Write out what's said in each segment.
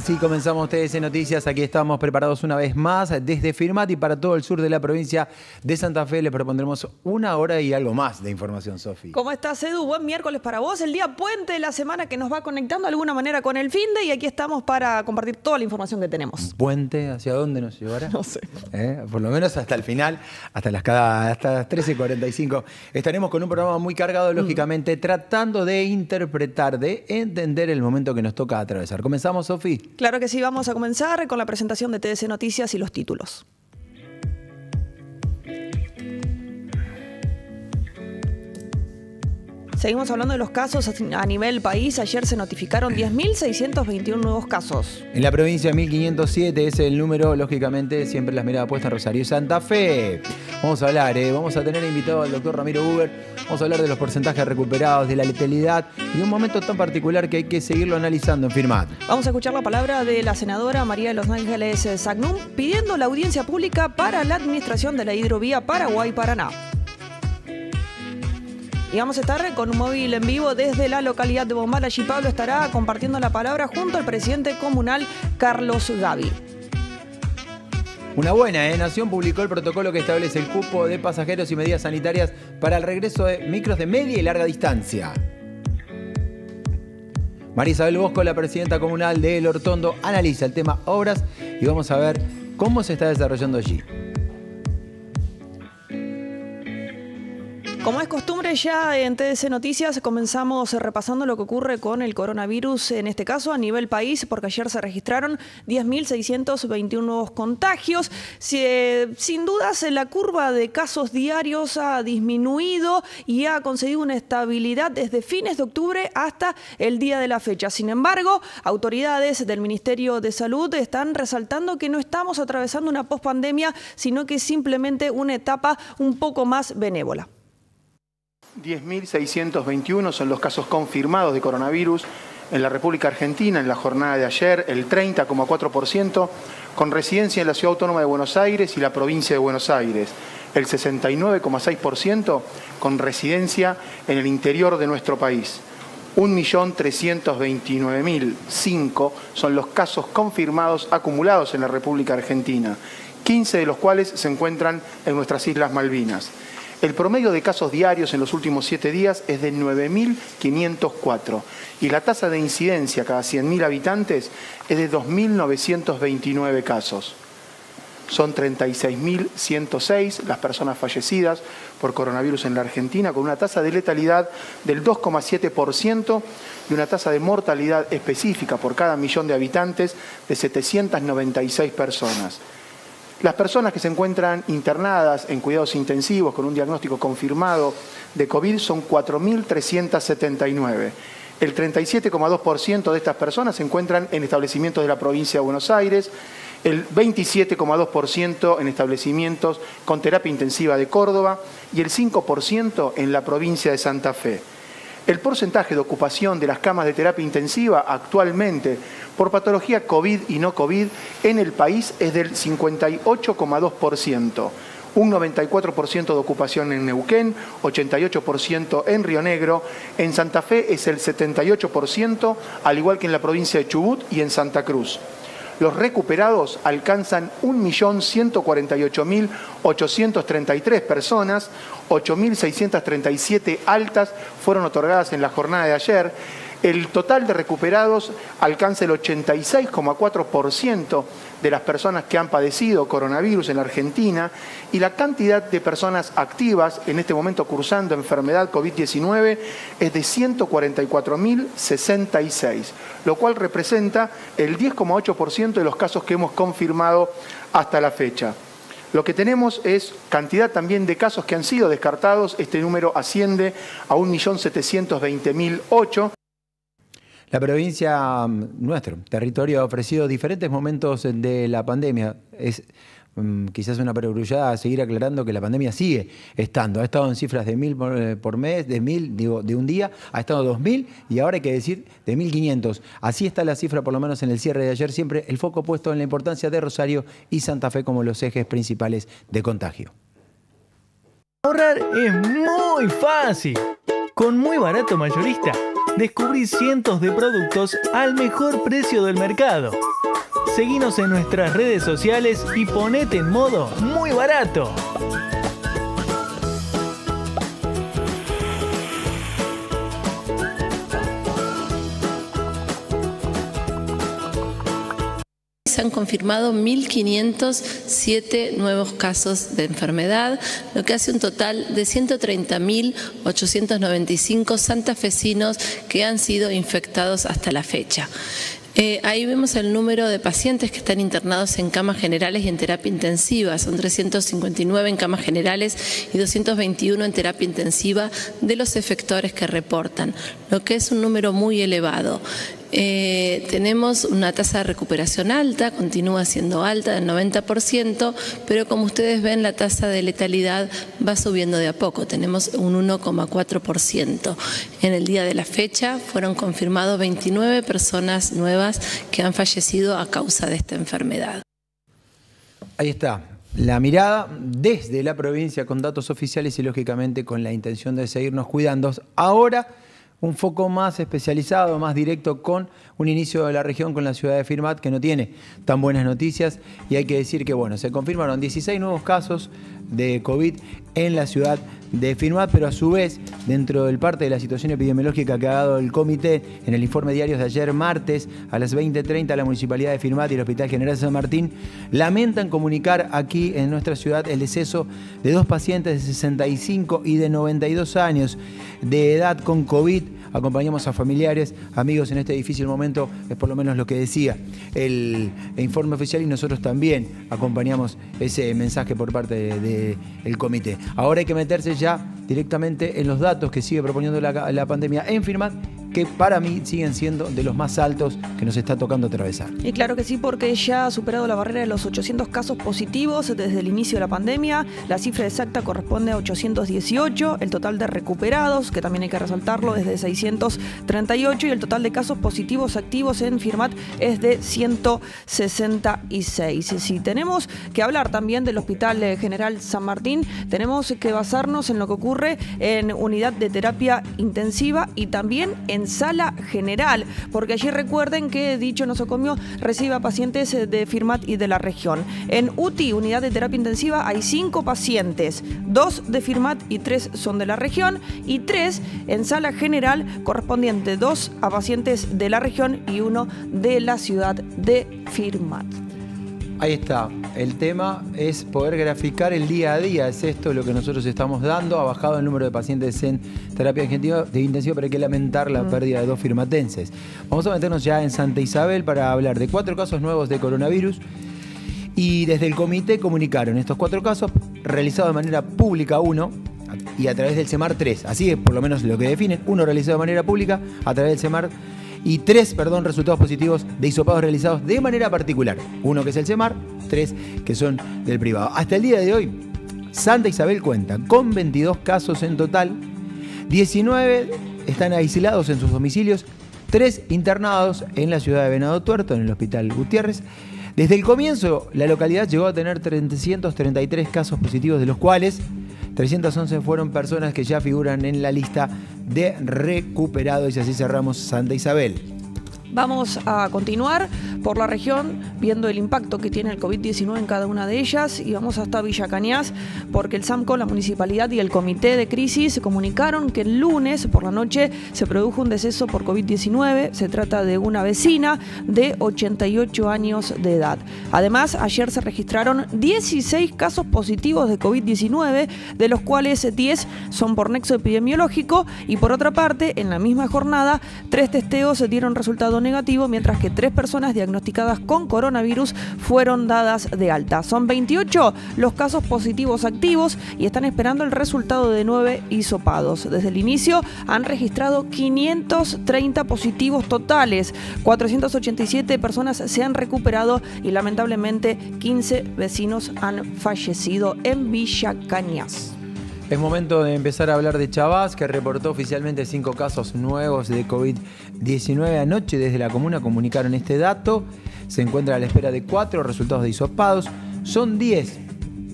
así comenzamos TS Noticias. Aquí estamos preparados una vez más desde Firmat y para todo el sur de la provincia de Santa Fe. Le propondremos una hora y algo más de información, Sofi. ¿Cómo estás, Edu? Buen miércoles para vos. El día puente de la semana que nos va conectando de alguna manera con el fin de y aquí estamos para compartir toda la información que tenemos. ¿Puente? ¿Hacia dónde nos llevará? No sé. ¿Eh? Por lo menos hasta el final, hasta las, hasta las 13.45. Estaremos con un programa muy cargado, lógicamente, tratando de interpretar, de entender el momento que nos toca atravesar. ¿Comenzamos, Sofi? Claro que sí, vamos a comenzar con la presentación de TDC Noticias y los títulos. Seguimos hablando de los casos a nivel país. Ayer se notificaron 10.621 nuevos casos. En la provincia 1507 es el número, lógicamente, siempre las miradas puestas en Rosario y Santa Fe. Vamos a hablar, ¿eh? vamos a tener invitado al doctor Ramiro Uber. Vamos a hablar de los porcentajes recuperados, de la letalidad y de un momento tan particular que hay que seguirlo analizando en Firmat. Vamos a escuchar la palabra de la senadora María de los Ángeles Sagnum pidiendo la audiencia pública para la administración de la hidrovía Paraguay-Paraná. Y vamos a estar con un móvil en vivo desde la localidad de Bombal. Allí Pablo estará compartiendo la palabra junto al presidente comunal Carlos Gavi. Una buena, ¿eh? Nación publicó el protocolo que establece el cupo de pasajeros y medidas sanitarias para el regreso de micros de media y larga distancia. María Isabel Bosco, la presidenta comunal de El Hortondo, analiza el tema obras y vamos a ver cómo se está desarrollando allí. Como es costumbre ya en TDC Noticias comenzamos repasando lo que ocurre con el coronavirus, en este caso a nivel país, porque ayer se registraron 10.621 nuevos contagios. sin dudas la curva de casos diarios ha disminuido y ha conseguido una estabilidad desde fines de octubre hasta el día de la fecha. Sin embargo, autoridades del Ministerio de Salud están resaltando que no estamos atravesando una pospandemia, sino que simplemente una etapa un poco más benévola. 10.621 son los casos confirmados de coronavirus en la República Argentina en la jornada de ayer, el 30,4%, con residencia en la Ciudad Autónoma de Buenos Aires y la provincia de Buenos Aires, el 69,6% con residencia en el interior de nuestro país. 1.329.005 son los casos confirmados acumulados en la República Argentina, 15 de los cuales se encuentran en nuestras Islas Malvinas. El promedio de casos diarios en los últimos siete días es de 9.504 y la tasa de incidencia cada 100.000 habitantes es de 2.929 casos. Son 36.106 las personas fallecidas por coronavirus en la Argentina, con una tasa de letalidad del 2,7% y una tasa de mortalidad específica por cada millón de habitantes de 796 personas. Las personas que se encuentran internadas en cuidados intensivos con un diagnóstico confirmado de COVID son 4.379. El 37,2% de estas personas se encuentran en establecimientos de la provincia de Buenos Aires, el 27,2% en establecimientos con terapia intensiva de Córdoba y el 5% en la provincia de Santa Fe. El porcentaje de ocupación de las camas de terapia intensiva actualmente por patología COVID y no COVID en el país es del 58,2%. Un 94% de ocupación en Neuquén, 88% en Río Negro, en Santa Fe es el 78%, al igual que en la provincia de Chubut y en Santa Cruz. Los recuperados alcanzan 1.148.833 personas, 8.637 altas fueron otorgadas en la jornada de ayer. El total de recuperados alcanza el 86,4% de las personas que han padecido coronavirus en la Argentina y la cantidad de personas activas en este momento cursando enfermedad COVID-19 es de 144.066, lo cual representa el 10,8% de los casos que hemos confirmado hasta la fecha. Lo que tenemos es cantidad también de casos que han sido descartados. Este número asciende a 1.720.008. La provincia, mm, nuestro territorio, ha ofrecido diferentes momentos de la pandemia. Es mm, quizás una perogrullada seguir aclarando que la pandemia sigue estando. Ha estado en cifras de mil por, eh, por mes, de mil, digo, de un día, ha estado dos mil y ahora hay que decir de mil quinientos. Así está la cifra, por lo menos en el cierre de ayer, siempre el foco puesto en la importancia de Rosario y Santa Fe como los ejes principales de contagio. Ahorrar es muy fácil. Con muy barato mayorista, descubrí cientos de productos al mejor precio del mercado. Seguinos en nuestras redes sociales y ponete en modo muy barato. Se han confirmado 1.507 nuevos casos de enfermedad, lo que hace un total de 130.895 santafesinos que han sido infectados hasta la fecha. Eh, ahí vemos el número de pacientes que están internados en camas generales y en terapia intensiva. Son 359 en camas generales y 221 en terapia intensiva de los efectores que reportan, lo que es un número muy elevado. Eh, tenemos una tasa de recuperación alta, continúa siendo alta, del 90%, pero como ustedes ven, la tasa de letalidad va subiendo de a poco. Tenemos un 1,4%. En el día de la fecha fueron confirmados 29 personas nuevas que han fallecido a causa de esta enfermedad. Ahí está. La mirada desde la provincia con datos oficiales y lógicamente con la intención de seguirnos cuidando. Ahora un foco más especializado, más directo con un inicio de la región con la ciudad de Firmat que no tiene tan buenas noticias. Y hay que decir que bueno, se confirmaron 16 nuevos casos de COVID en la ciudad de Firmat, pero a su vez, dentro del parte de la situación epidemiológica que ha dado el comité en el informe diario de ayer martes a las 20.30 la Municipalidad de Firmat y el Hospital General San Martín lamentan comunicar aquí en nuestra ciudad el deceso de dos pacientes de 65 y de 92 años de edad con COVID acompañamos a familiares, amigos en este difícil momento, es por lo menos lo que decía el informe oficial y nosotros también acompañamos ese mensaje por parte del comité. Ahora hay que meterse ya directamente en los datos que sigue proponiendo la, la pandemia en firmar que para mí siguen siendo de los más altos que nos está tocando atravesar. Y claro que sí, porque ya ha superado la barrera de los 800 casos positivos desde el inicio de la pandemia. La cifra exacta corresponde a 818, el total de recuperados, que también hay que resaltarlo, es de 638 y el total de casos positivos activos en Firmat es de 166. Si tenemos que hablar también del Hospital General San Martín, tenemos que basarnos en lo que ocurre en unidad de terapia intensiva y también en sala general, porque allí recuerden que dicho nosocomio recibe a pacientes eh, de Firmat y de la región. En UTI, unidad de terapia intensiva, hay cinco pacientes, dos de Firmat y tres son de la región, y tres en sala general, correspondiente dos a pacientes de la región y uno de la ciudad de Firmat. Ahí está. El tema es poder graficar el día a día. Es esto lo que nosotros estamos dando. Ha bajado el número de pacientes en terapia intensiva, de intensiva pero hay que lamentar la pérdida de dos firmatenses. Vamos a meternos ya en Santa Isabel para hablar de cuatro casos nuevos de coronavirus. Y desde el comité comunicaron estos cuatro casos, realizados de manera pública uno, y a través del CEMAR tres. Así es por lo menos lo que definen. Uno realizado de manera pública, a través del CEMAR y tres, perdón, resultados positivos de hisopados realizados de manera particular. Uno que es el CEMAR, tres que son del privado. Hasta el día de hoy, Santa Isabel cuenta con 22 casos en total, 19 están aislados en sus domicilios, tres internados en la ciudad de Venado Tuerto, en el Hospital Gutiérrez. Desde el comienzo, la localidad llegó a tener 333 casos positivos, de los cuales 311 fueron personas que ya figuran en la lista de recuperados y así cerramos Santa Isabel. Vamos a continuar por la región viendo el impacto que tiene el COVID-19 en cada una de ellas y vamos hasta Villa Cañas porque el SAMCO, la municipalidad y el comité de crisis comunicaron que el lunes por la noche se produjo un deceso por COVID-19. Se trata de una vecina de 88 años de edad. Además, ayer se registraron 16 casos positivos de COVID-19, de los cuales 10 son por nexo epidemiológico y por otra parte, en la misma jornada, tres testeos dieron resultado negativo, mientras que tres personas diagnosticadas con coronavirus fueron dadas de alta. Son 28 los casos positivos activos y están esperando el resultado de nueve hisopados. Desde el inicio han registrado 530 positivos totales, 487 personas se han recuperado y lamentablemente 15 vecinos han fallecido en Villa Cañas. Es momento de empezar a hablar de Chavás, que reportó oficialmente cinco casos nuevos de COVID-19 anoche. Desde la comuna comunicaron este dato. Se encuentra a la espera de cuatro resultados de hisopados. Son 10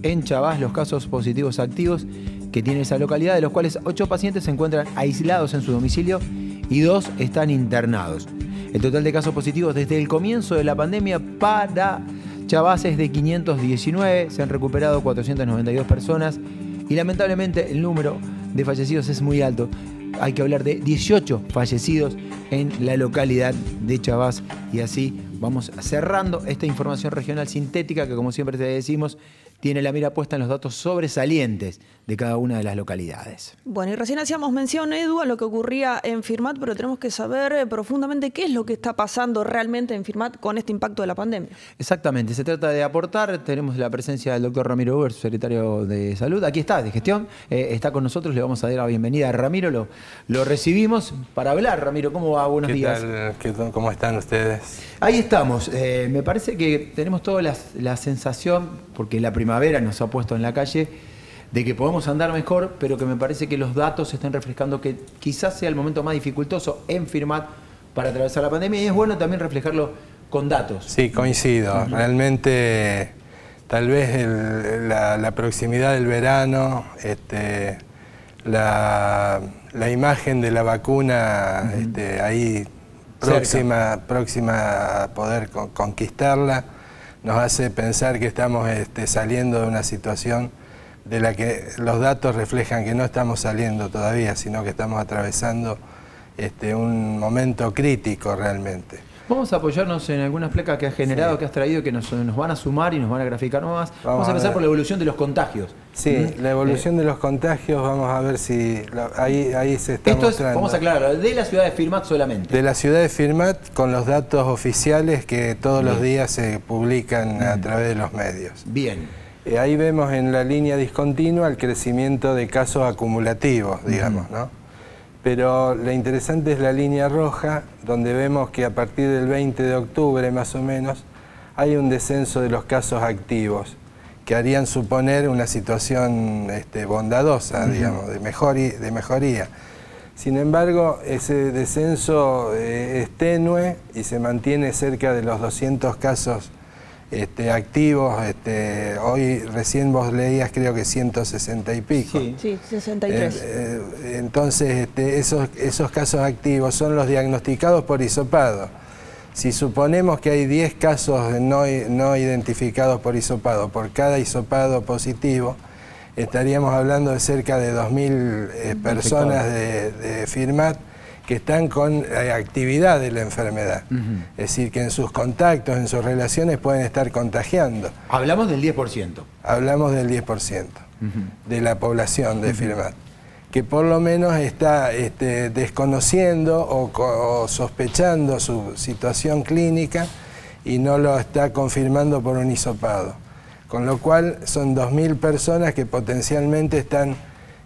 en Chavás los casos positivos activos que tiene esa localidad, de los cuales ocho pacientes se encuentran aislados en su domicilio y dos están internados. El total de casos positivos desde el comienzo de la pandemia para Chavás es de 519, se han recuperado 492 personas y lamentablemente el número de fallecidos es muy alto. Hay que hablar de 18 fallecidos en la localidad de Chavás y así vamos cerrando esta información regional sintética que como siempre te decimos tiene la mira puesta en los datos sobresalientes de cada una de las localidades. Bueno, y recién hacíamos mención, Edu, a lo que ocurría en Firmat, pero tenemos que saber eh, profundamente qué es lo que está pasando realmente en Firmat con este impacto de la pandemia. Exactamente, se trata de aportar, tenemos la presencia del doctor Ramiro Uber, secretario de Salud, aquí está, de gestión, eh, está con nosotros, le vamos a dar la bienvenida a Ramiro, lo, lo recibimos para hablar. Ramiro, ¿cómo va? Buenos días. ¿Cómo están ustedes? Ahí estamos, eh, me parece que tenemos toda la, la sensación, porque la primavera nos ha puesto en la calle, de que podemos andar mejor, pero que me parece que los datos están refrescando que quizás sea el momento más dificultoso en firmar para atravesar la pandemia y es bueno también reflejarlo con datos. Sí, coincido. Realmente, tal vez la, proximidad del verano, este, la, imagen de la vacuna este, ahí próxima, próxima a poder conquistarla, nos hace pensar que estamos este, saliendo de una situación de la que los datos reflejan que no estamos saliendo todavía, sino que estamos atravesando este, un momento crítico realmente. Vamos a apoyarnos en algunas placas que has generado, que has traído, que nos, van a sumar y nos van a graficar más. Vamos, a empezar por la evolución de los contagios. Sí, la evolución de los contagios, vamos a ver si ahí, ahí se está Esto mostrando. vamos a aclararlo, de la ciudad de Firmat solamente. De la ciudad de Firmat con los datos oficiales que todos los días se publican a través de los medios. Bien. Eh, ahí vemos en la línea discontinua el crecimiento de casos acumulativos, digamos, ¿no? Pero lo interesante es la línea roja, donde vemos que a partir del 20 de octubre, más o menos, hay un descenso de los casos activos, que harían suponer una situación este, bondadosa, digamos, de, de mejoría. Sin embargo, ese descenso eh, es tenue y se mantiene cerca de los 200 casos este, activos. Este, hoy recién vos leías creo que 160 y pico. Sí, 63. Eh, eh, entonces este, esos, esos casos activos son los diagnosticados por hisopado. Si suponemos que hay 10 casos no, no identificados por hisopado, por cada hisopado positivo, estaríamos hablando de cerca de 2.000 eh, personas de, de FIRMAT que están con eh, actividad de la enfermedad. Es decir, que en sus contactos, en sus relaciones pueden estar contagiando. Hablamos del 10%. Hablamos del 10% de la población de Firmat, que por lo menos está este, desconociendo o, sospechando su situación clínica y no lo está confirmando por un hisopado. Con lo cual son 2.000 personas que potencialmente están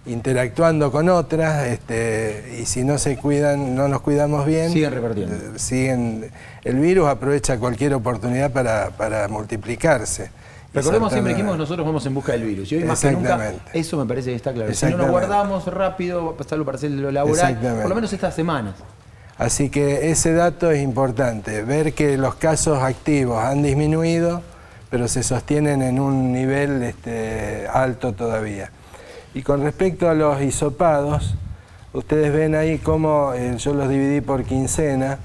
interactuando con otras este, y si no se cuidan, no nos cuidamos bien, siguen repartiendo. Eh, siguen, el virus aprovecha cualquier oportunidad para, multiplicarse. Recordemos siempre que nosotros vamos en busca del virus y hoy más que nunca eso me parece que está claro. Si no nos guardamos rápido, pasarlo para hacer lo laboral, por lo menos estas semanas. Así que ese dato es importante, ver que los casos activos han disminuido, pero se sostienen en un nivel este, alto todavía. Y con respecto a los hisopados, ustedes ven ahí cómo eh, yo los dividí por quincena.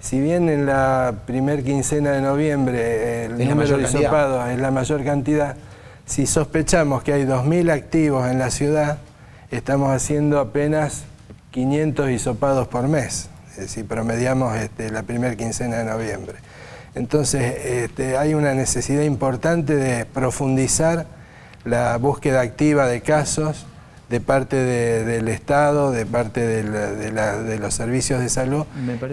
Si bien en la primer quincena de noviembre eh, el número de hisopados es la mayor cantidad, si sospechamos que hay 2.000 activos en la ciudad, estamos haciendo apenas 500 hisopados por mes, si promediamos este, la primera quincena de noviembre. Entonces este, hay una necesidad importante de profundizar la búsqueda activa de casos, de parte del Estado, de parte de, los servicios de salud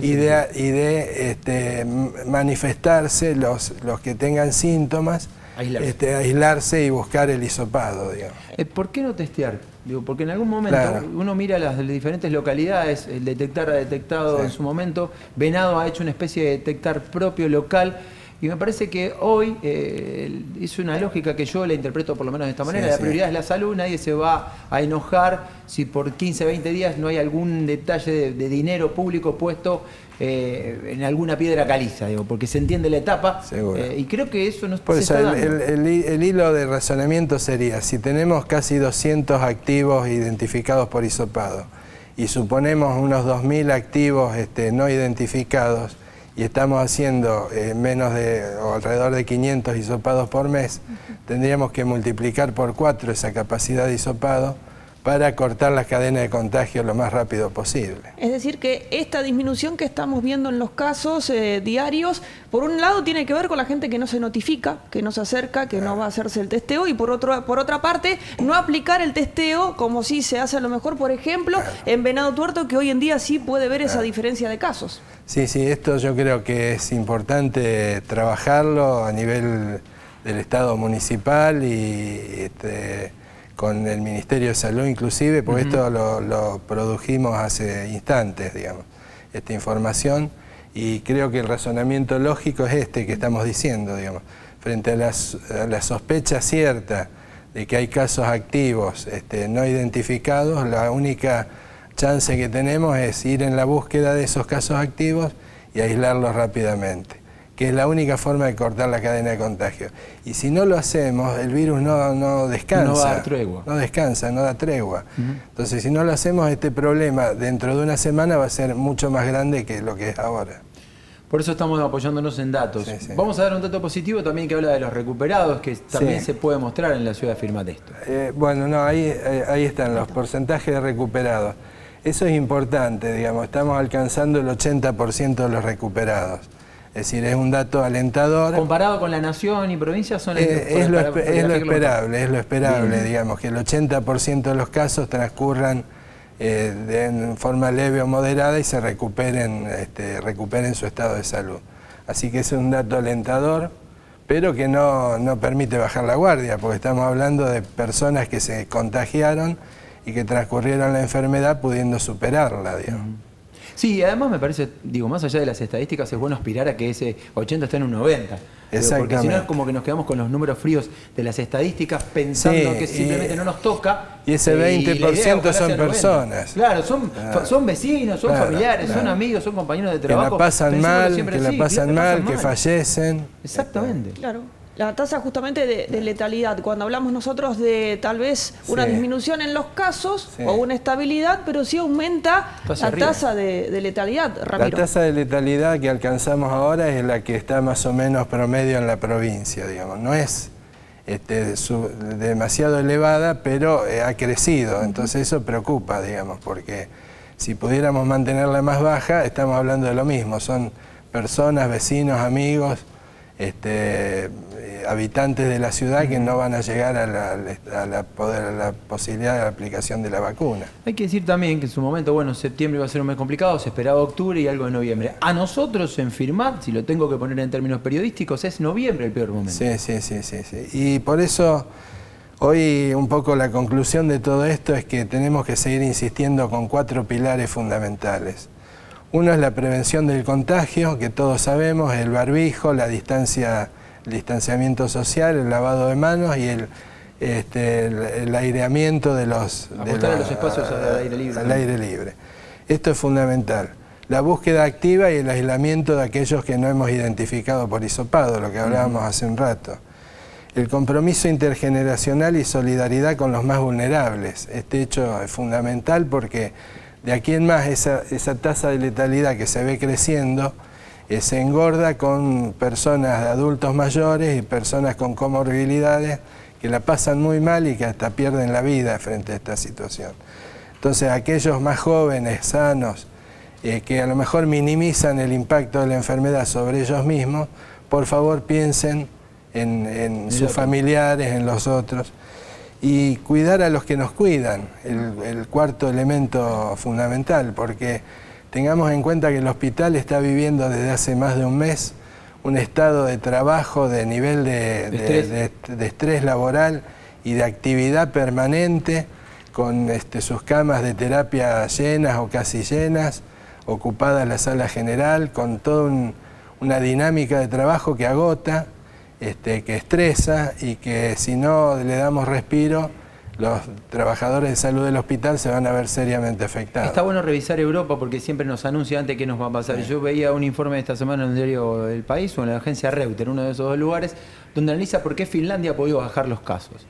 y de, y de este, manifestarse los, los que tengan síntomas, aislarse. Este, aislarse y buscar el hisopado. Digamos. Eh, ¿Por qué no testear? Digo, porque en algún momento uno mira las diferentes localidades, el detectar ha detectado en su momento, Venado ha hecho una especie de detectar propio local y me parece que hoy eh, es una lógica que yo la interpreto por lo menos de esta manera. la prioridad es la salud, nadie se va a enojar si por 15, 20 días no hay algún detalle de, dinero público puesto eh, en alguna piedra caliza, digo, porque se entiende la etapa. Eh, y creo que eso no por eso, el, el, hilo de razonamiento sería, si tenemos casi 200 activos identificados por hisopado y suponemos unos 2.000 activos este, no identificados, y estamos haciendo eh, menos de o alrededor de 500 hisopados por mes, tendríamos que multiplicar por cuatro esa capacidad de hisopado para cortar la cadena de contagio lo más rápido posible. Es decir, que esta disminución que estamos viendo en los casos eh, diarios, por un lado tiene que ver con la gente que no se notifica, que no se acerca, que no va a hacerse el testeo, y por, otro, por otra parte, no aplicar el testeo como si se hace a lo mejor, por ejemplo, en Venado Tuerto, que hoy en día sí puede ver esa diferencia de casos. Sí, sí, esto yo creo que es importante trabajarlo a nivel del Estado municipal y... Este, con el Ministerio de Salud inclusive, porque esto lo, produjimos hace instantes, digamos, esta información, y creo que el razonamiento lógico es este que estamos diciendo, digamos, frente a, la sospecha cierta de que hay casos activos este, no identificados, la única chance que tenemos es ir en la búsqueda de esos casos activos y aislarlos rápidamente que es la única forma de cortar la cadena de contagio. Y si no lo hacemos, el virus no, no descansa. No da tregua. No descansa, no da tregua. Entonces, si no lo hacemos, este problema dentro de una semana va a ser mucho más grande que lo que es ahora. Por eso estamos apoyándonos en datos. Vamos a dar un dato positivo también que habla de los recuperados, que también se puede mostrar en la ciudad firma de esto. Eh, bueno, no, ahí, eh, ahí están los porcentajes de recuperados. Eso es importante, digamos, estamos alcanzando el 80% de los recuperados. Es decir, es un dato alentador. Comparado con la nación y provincia, son eh, es, lo, esperable, es lo esperable, digamos, que el 80% de los casos transcurran eh, en forma leve o moderada y se recuperen, este, recuperen su estado de salud. Así que es un dato alentador, pero que no, permite bajar la guardia, porque estamos hablando de personas que se contagiaron y que transcurrieron la enfermedad pudiendo superarla, digamos. Sí, además me parece, digo, más allá de las estadísticas, es bueno aspirar a que ese 80 esté en un 90. Porque si no es como que nos quedamos con los números fríos de las estadísticas pensando que simplemente no nos toca. Y ese 20% son personas. Claro, son, son vecinos, son familiares, son amigos, son compañeros de trabajo. Que la pasan mal, que la pasan mal, que fallecen. Exactamente. Claro la tasa justamente de, letalidad, cuando hablamos nosotros de tal vez una disminución en los casos o una estabilidad, pero sí aumenta la tasa de, letalidad, La tasa de letalidad que alcanzamos ahora es la que está más o menos promedio en la provincia, digamos. No es este, demasiado elevada, pero eh, ha crecido, entonces eso preocupa, digamos, porque si pudiéramos mantenerla más baja, estamos hablando de lo mismo, son personas, vecinos, amigos, este, habitantes de la ciudad que no van a llegar a la, poder, la posibilidad de la aplicación de la vacuna. Hay que decir también que en su momento, bueno, septiembre iba a ser un mes complicado, se esperaba octubre y algo de noviembre. A nosotros en firmar, si lo tengo que poner en términos periodísticos, es noviembre el peor momento. Sí, sí, sí, sí. sí. Y por eso... Hoy un poco la conclusión de todo esto es que tenemos que seguir insistiendo con cuatro pilares fundamentales. Uno es la prevención del contagio, que todos sabemos, el barbijo, la distancia el distanciamiento social, el lavado de manos y el, este, el, aireamiento de los, de los espacios al aire libre. Al aire libre. Esto es fundamental. La búsqueda activa y el aislamiento de aquellos que no hemos identificado por hisopado, lo que hablábamos hace un rato. El compromiso intergeneracional y solidaridad con los más vulnerables. Este hecho es fundamental porque de aquí en más esa, esa tasa de letalidad que se ve creciendo eh, se engorda con personas de adultos mayores y personas con comorbilidades que la pasan muy mal y que hasta pierden la vida frente a esta situación. Entonces aquellos más jóvenes, sanos, eh, que a lo mejor minimizan el impacto de la enfermedad sobre ellos mismos, por favor piensen en, sus familiares, en los otros. Y cuidar a los que nos cuidan, el, el cuarto elemento fundamental, porque tengamos en cuenta que el hospital está viviendo desde hace más de un mes un estado de trabajo, de nivel de, estrés. de- de estrés laboral y de actividad permanente, con este, sus camas de terapia llenas o casi llenas, ocupada la sala general, con toda un- una dinámica de trabajo que agota, este, que estresa y que si no le damos respiro, los trabajadores de salud del hospital se van a ver seriamente afectados. Está bueno revisar Europa porque siempre nos anuncia antes qué nos va a pasar. Yo veía un informe esta semana en el diario El País o en la agencia Reuter, uno de esos dos lugares, donde analiza por qué Finlandia ha podido bajar los casos.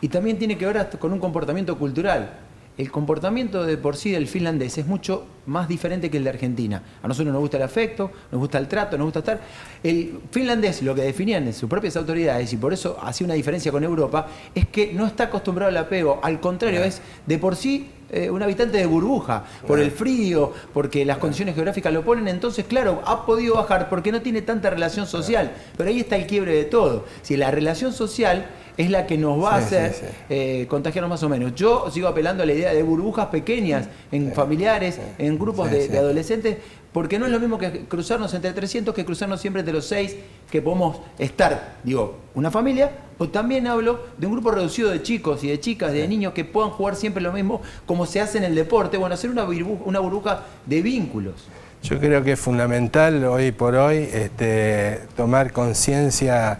Y también tiene que ver con un comportamiento cultural. El comportamiento de por sí del finlandés es mucho más diferente que el de Argentina. A nosotros nos gusta el afecto, nos gusta el trato, nos gusta estar. El finlandés, lo que definían en sus propias autoridades, y por eso hacía una diferencia con Europa, es que no está acostumbrado al apego. Al contrario, es de por sí eh, un habitante de burbuja, por el frío, porque las condiciones geográficas lo ponen, entonces, claro, ha podido bajar porque no tiene tanta relación social. Pero ahí está el quiebre de todo. Si la relación social es la que nos va a hacer sí, sí. eh, contagiarnos más o menos. Yo sigo apelando a la idea de burbujas pequeñas, en familiares, en grupos de, adolescentes, porque no es lo mismo que cruzarnos entre 300 que cruzarnos siempre entre los seis que podemos estar, digo, una familia, o también hablo de un grupo reducido de chicos y de chicas, de niños que puedan jugar siempre lo mismo como se hace en el deporte, bueno, hacer una, burbu- una burbuja de vínculos. Yo creo que es fundamental hoy por hoy este, tomar conciencia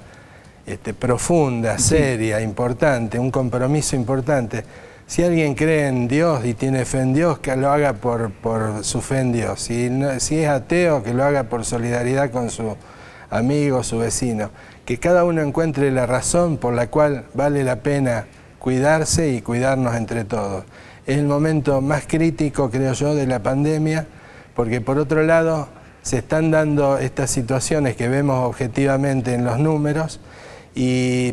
este, profunda, seria, importante, un compromiso importante. Si alguien cree en Dios y tiene fe en Dios, que lo haga por, por su fe en Dios. Si, no- si es ateo, que lo haga por solidaridad con su amigo, su vecino. Que cada uno encuentre la razón por la cual vale la pena cuidarse y cuidarnos entre todos. Es el momento más crítico, creo yo, de la pandemia, porque por otro lado se están dando estas situaciones que vemos objetivamente en los números y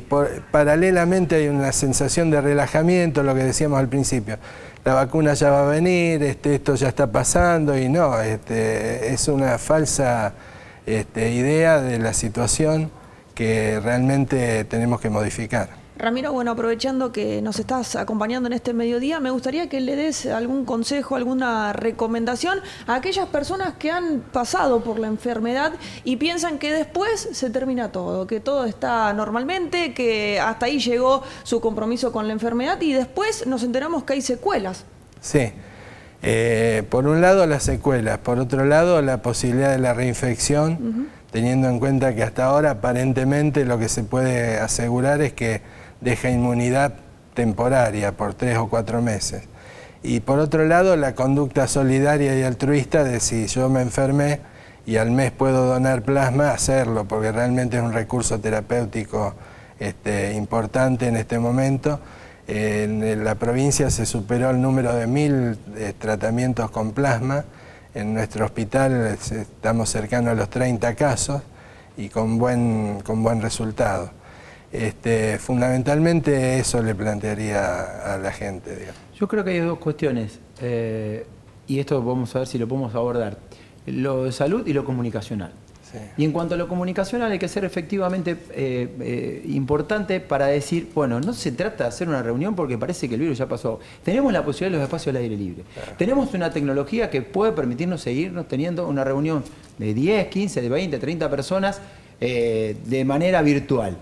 paralelamente hay una sensación de relajamiento, lo que decíamos al principio. La vacuna ya va a venir, este, esto ya está pasando y no, este, es una falsa este, idea de la situación que realmente tenemos que modificar. Ramiro, bueno, aprovechando que nos estás acompañando en este mediodía, me gustaría que le des algún consejo, alguna recomendación a aquellas personas que han pasado por la enfermedad y piensan que después se termina todo, que todo está normalmente, que hasta ahí llegó su compromiso con la enfermedad y después nos enteramos que hay secuelas. Sí. Eh, por un lado las secuelas, por otro lado la posibilidad de la reinfección, teniendo en cuenta que hasta ahora aparentemente lo que se puede asegurar es que deja inmunidad temporaria por tres o cuatro meses. Y por otro lado la conducta solidaria y altruista de si yo me enfermé y al mes puedo donar plasma, hacerlo, porque realmente es un recurso terapéutico este, importante en este momento. En la provincia se superó el número de mil eh, tratamientos con plasma. En nuestro hospital eh, estamos cercanos a los 30 casos y con buen, con buen resultado. Este, fundamentalmente eso le plantearía a la gente. digamos. Yo creo que hay dos cuestiones, eh, y esto vamos a ver si lo podemos abordar, lo de salud y lo comunicacional. Sí. Y en cuanto a lo comunicacional hay que ser efectivamente eh, eh, importante para decir, bueno, no se trata de hacer una reunión porque parece que el virus ya pasó. Tenemos la posibilidad de los espacios al aire libre. Tenemos una tecnología que puede permitirnos seguirnos teniendo una reunión de 10, 15, de 20, 30 personas eh, de manera virtual.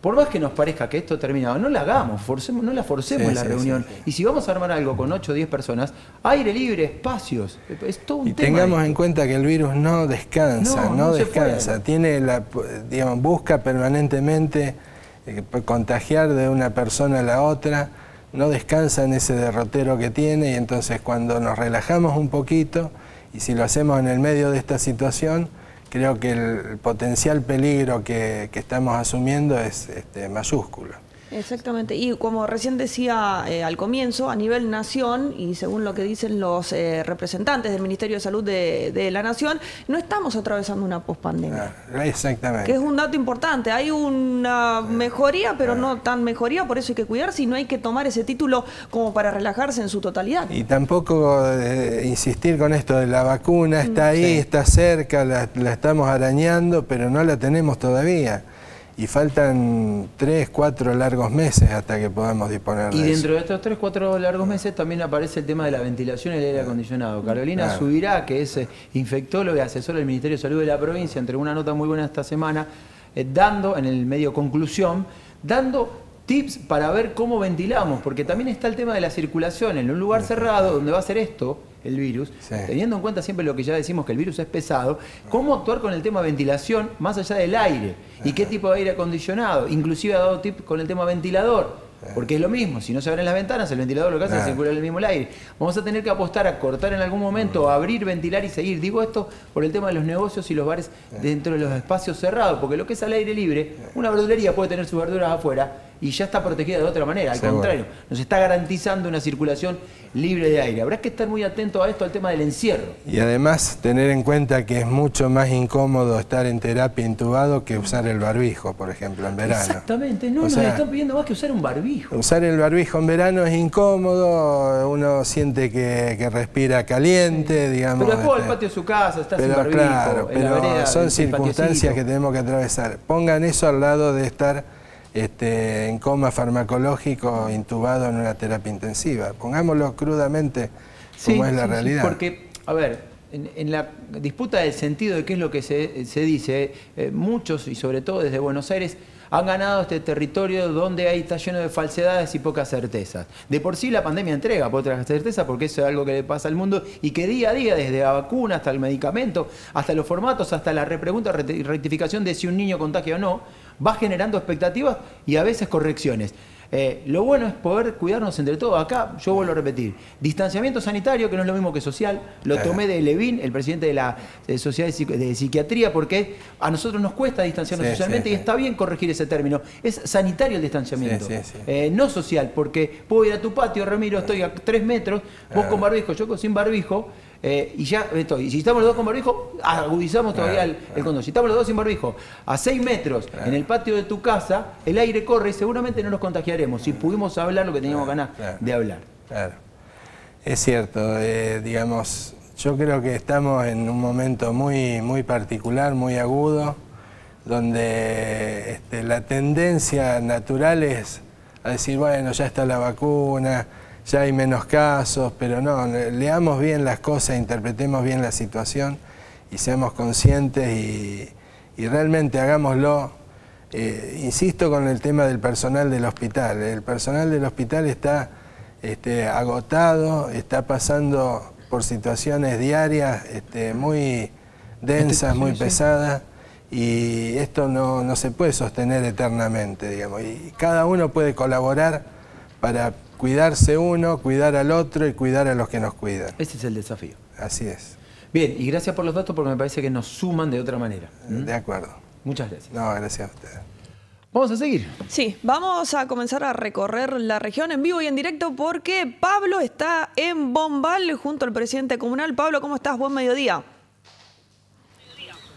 Por más que nos parezca que esto terminado, no la hagamos, forcemos, no la forcemos Sí, la sí, reunión. sí. Y si vamos a armar algo con 8 o 10 personas, aire libre, espacios, es todo un Y tema. tengamos en cuenta que el virus no descansa, No, no, no se descansa, tiene la, digamos, busca permanentemente eh, contagiar de una persona a la otra, no descansa en ese derrotero que tiene y entonces cuando nos relajamos un poquito y si lo hacemos en el medio de esta situación, creo que el potencial peligro que, estamos asumiendo es este, mayúsculo. Exactamente, y como recién decía eh, al comienzo, a nivel nación, y según lo que dicen los eh, representantes del Ministerio de Salud de, de la Nación, no estamos atravesando una pospandemia. Ah, exactamente. Que es un dato importante. Hay una mejoría, pero no tan mejoría, por eso hay que cuidarse y no hay que tomar ese título como para relajarse en su totalidad. Y tampoco eh, insistir con esto de la vacuna, está ahí, está cerca, la, la estamos arañando, pero no la tenemos todavía. Y faltan tres, cuatro largos meses hasta que podamos disponer Y de dentro de estos tres, cuatro largos meses también aparece el tema de la ventilación y el aire acondicionado. Carolina Claro. Subirá, que es eh, infectóloga y asesora del Ministerio de Salud de la provincia, entregó una nota muy buena esta semana, eh, dando, en el medio conclusión, dando tips para ver cómo ventilamos, porque también está el tema de la circulación. En un lugar cerrado donde va a ser esto, el virus, Sí. teniendo en cuenta siempre lo que ya decimos que el virus es pesado, cómo actuar con el tema ventilación más allá del aire y qué tipo de aire acondicionado, inclusive ha dado tips con el tema ventilador. Porque es lo mismo, si no se abren las ventanas, el ventilador lo que hace es circular el mismo aire. Vamos a tener que apostar a cortar en algún momento, abrir, ventilar y seguir. Digo esto por el tema de los negocios y los bares dentro de los espacios cerrados, porque lo que es al aire libre, una verdulería puede tener sus verduras afuera y ya está protegida de otra manera. Al Seguro. contrario, nos está garantizando una circulación libre de aire. Habrá que estar muy atento a esto, al tema del encierro. Y además tener en cuenta que es mucho más incómodo estar en terapia intubado que usar el barbijo, por ejemplo, en verano. Exactamente, no O nos sea, están pidiendo más que usar un barbijo. Usar el barbijo en verano es incómodo, uno siente que, que respira caliente, digamos. Pero después al este, patio de su casa, está sin pero barbijo. claro, en la pero vereda, son circunstancias que tenemos que atravesar. Pongan eso al lado de estar este, en coma farmacológico intubado en una terapia intensiva. Pongámoslo crudamente como es la sí, sí, realidad. porque, a ver, en, en la disputa del sentido de qué es lo que se, se dice, eh, muchos, y sobre todo desde Buenos Aires, han ganado este territorio donde ahí está lleno de falsedades y pocas certezas. De por sí la pandemia entrega otras certezas porque eso es algo que le pasa al mundo y que día a día, desde la vacuna hasta el medicamento, hasta los formatos, hasta la repregunta y rectificación de si un niño contagia o no, va generando expectativas y a veces correcciones. Eh, lo bueno es poder cuidarnos entre todos. Acá, yo vuelvo a repetir, distanciamiento sanitario, que no es lo mismo que social, lo Eh. tomé de Levin, el presidente de la eh, Sociedad de, de Psiquiatría, porque a nosotros nos cuesta distanciarnos Sí, socialmente sí, y está bien corregir ese término. Es sanitario el distanciamiento, sí. Eh, no social, porque puedo ir a tu patio, Ramiro, estoy a tres metros, vos con barbijo, yo con- sin barbijo, eh, y ya estoy. Y si estamos los dos con barbijo, agudizamos todavía el, el condón. Si estamos los dos sin barbijo, a seis metros en el patio de tu casa, el aire corre y seguramente no nos contagiaremos. Si pudimos hablar lo que teníamos ganas de hablar. Claro. Es cierto, eh, digamos, yo creo que estamos en un momento muy, muy particular, muy agudo, donde este, la tendencia natural es a decir, bueno, ya está la vacuna, ya hay menos casos, pero no, le- leamos bien las cosas, interpretemos bien la situación y seamos conscientes y, y realmente hagámoslo. Eh, insisto con el tema del personal del hospital. El personal del hospital está este, agotado, está pasando por situaciones diarias este, muy densas, muy pesadas, y esto no, no se puede sostener eternamente, digamos. Y cada uno puede colaborar para cuidarse uno, cuidar al otro y cuidar a los que nos cuidan. Ese es el desafío. Así es. Bien, y gracias por los datos porque me parece que nos suman de otra manera. ¿Mm? De acuerdo. Muchas gracias. No, gracias a ustedes. Vamos a seguir. Sí, vamos a comenzar a recorrer la región en vivo y en directo porque Pablo está en Bombal junto al presidente comunal. Pablo, ¿cómo estás? Buen mediodía.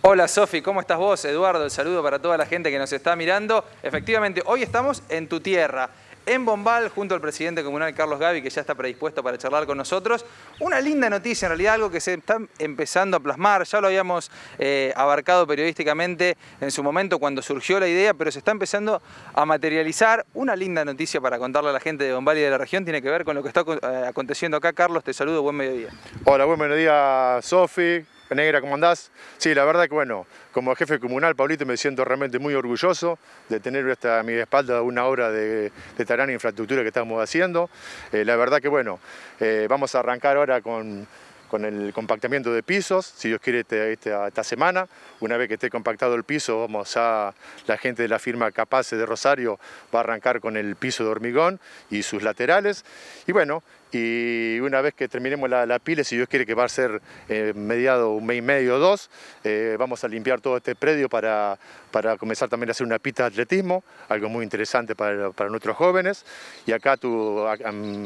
Hola Sofi, ¿cómo estás vos? Eduardo, el saludo para toda la gente que nos está mirando. Efectivamente, hoy estamos en tu tierra, en Bombal, junto al presidente comunal Carlos Gavi, que ya está predispuesto para charlar con nosotros. Una linda noticia, en realidad algo que se está empezando a plasmar, ya lo habíamos eh, abarcado periodísticamente en su momento cuando surgió la idea, pero se está empezando a materializar. Una linda noticia para contarle a la gente de Bombal y de la región tiene que ver con lo que está eh, aconteciendo acá. Carlos, te saludo, buen mediodía. Hola, buen mediodía, Sofi. Negra, ¿cómo andás? Sí, la verdad que bueno, como jefe comunal, Pablito, me siento realmente muy orgulloso de tener hasta a mi espalda una obra de, de infraestructura que estamos haciendo. Eh, la verdad que bueno, eh, vamos a arrancar ahora con, con el compactamiento de pisos, si Dios quiere este- esta, esta semana. Una vez que esté compactado el piso, vamos a, la gente de la firma Capace de Rosario va a arrancar con el piso de hormigón y sus laterales. Y bueno, y una vez que terminemos la, pila, si Dios quiere que va a ser eh, mediado un mes y medio o dos, eh, vamos a limpiar todo este predio para, para comenzar también a hacer una pista de atletismo, algo muy interesante para, para nuestros jóvenes. Y acá tú,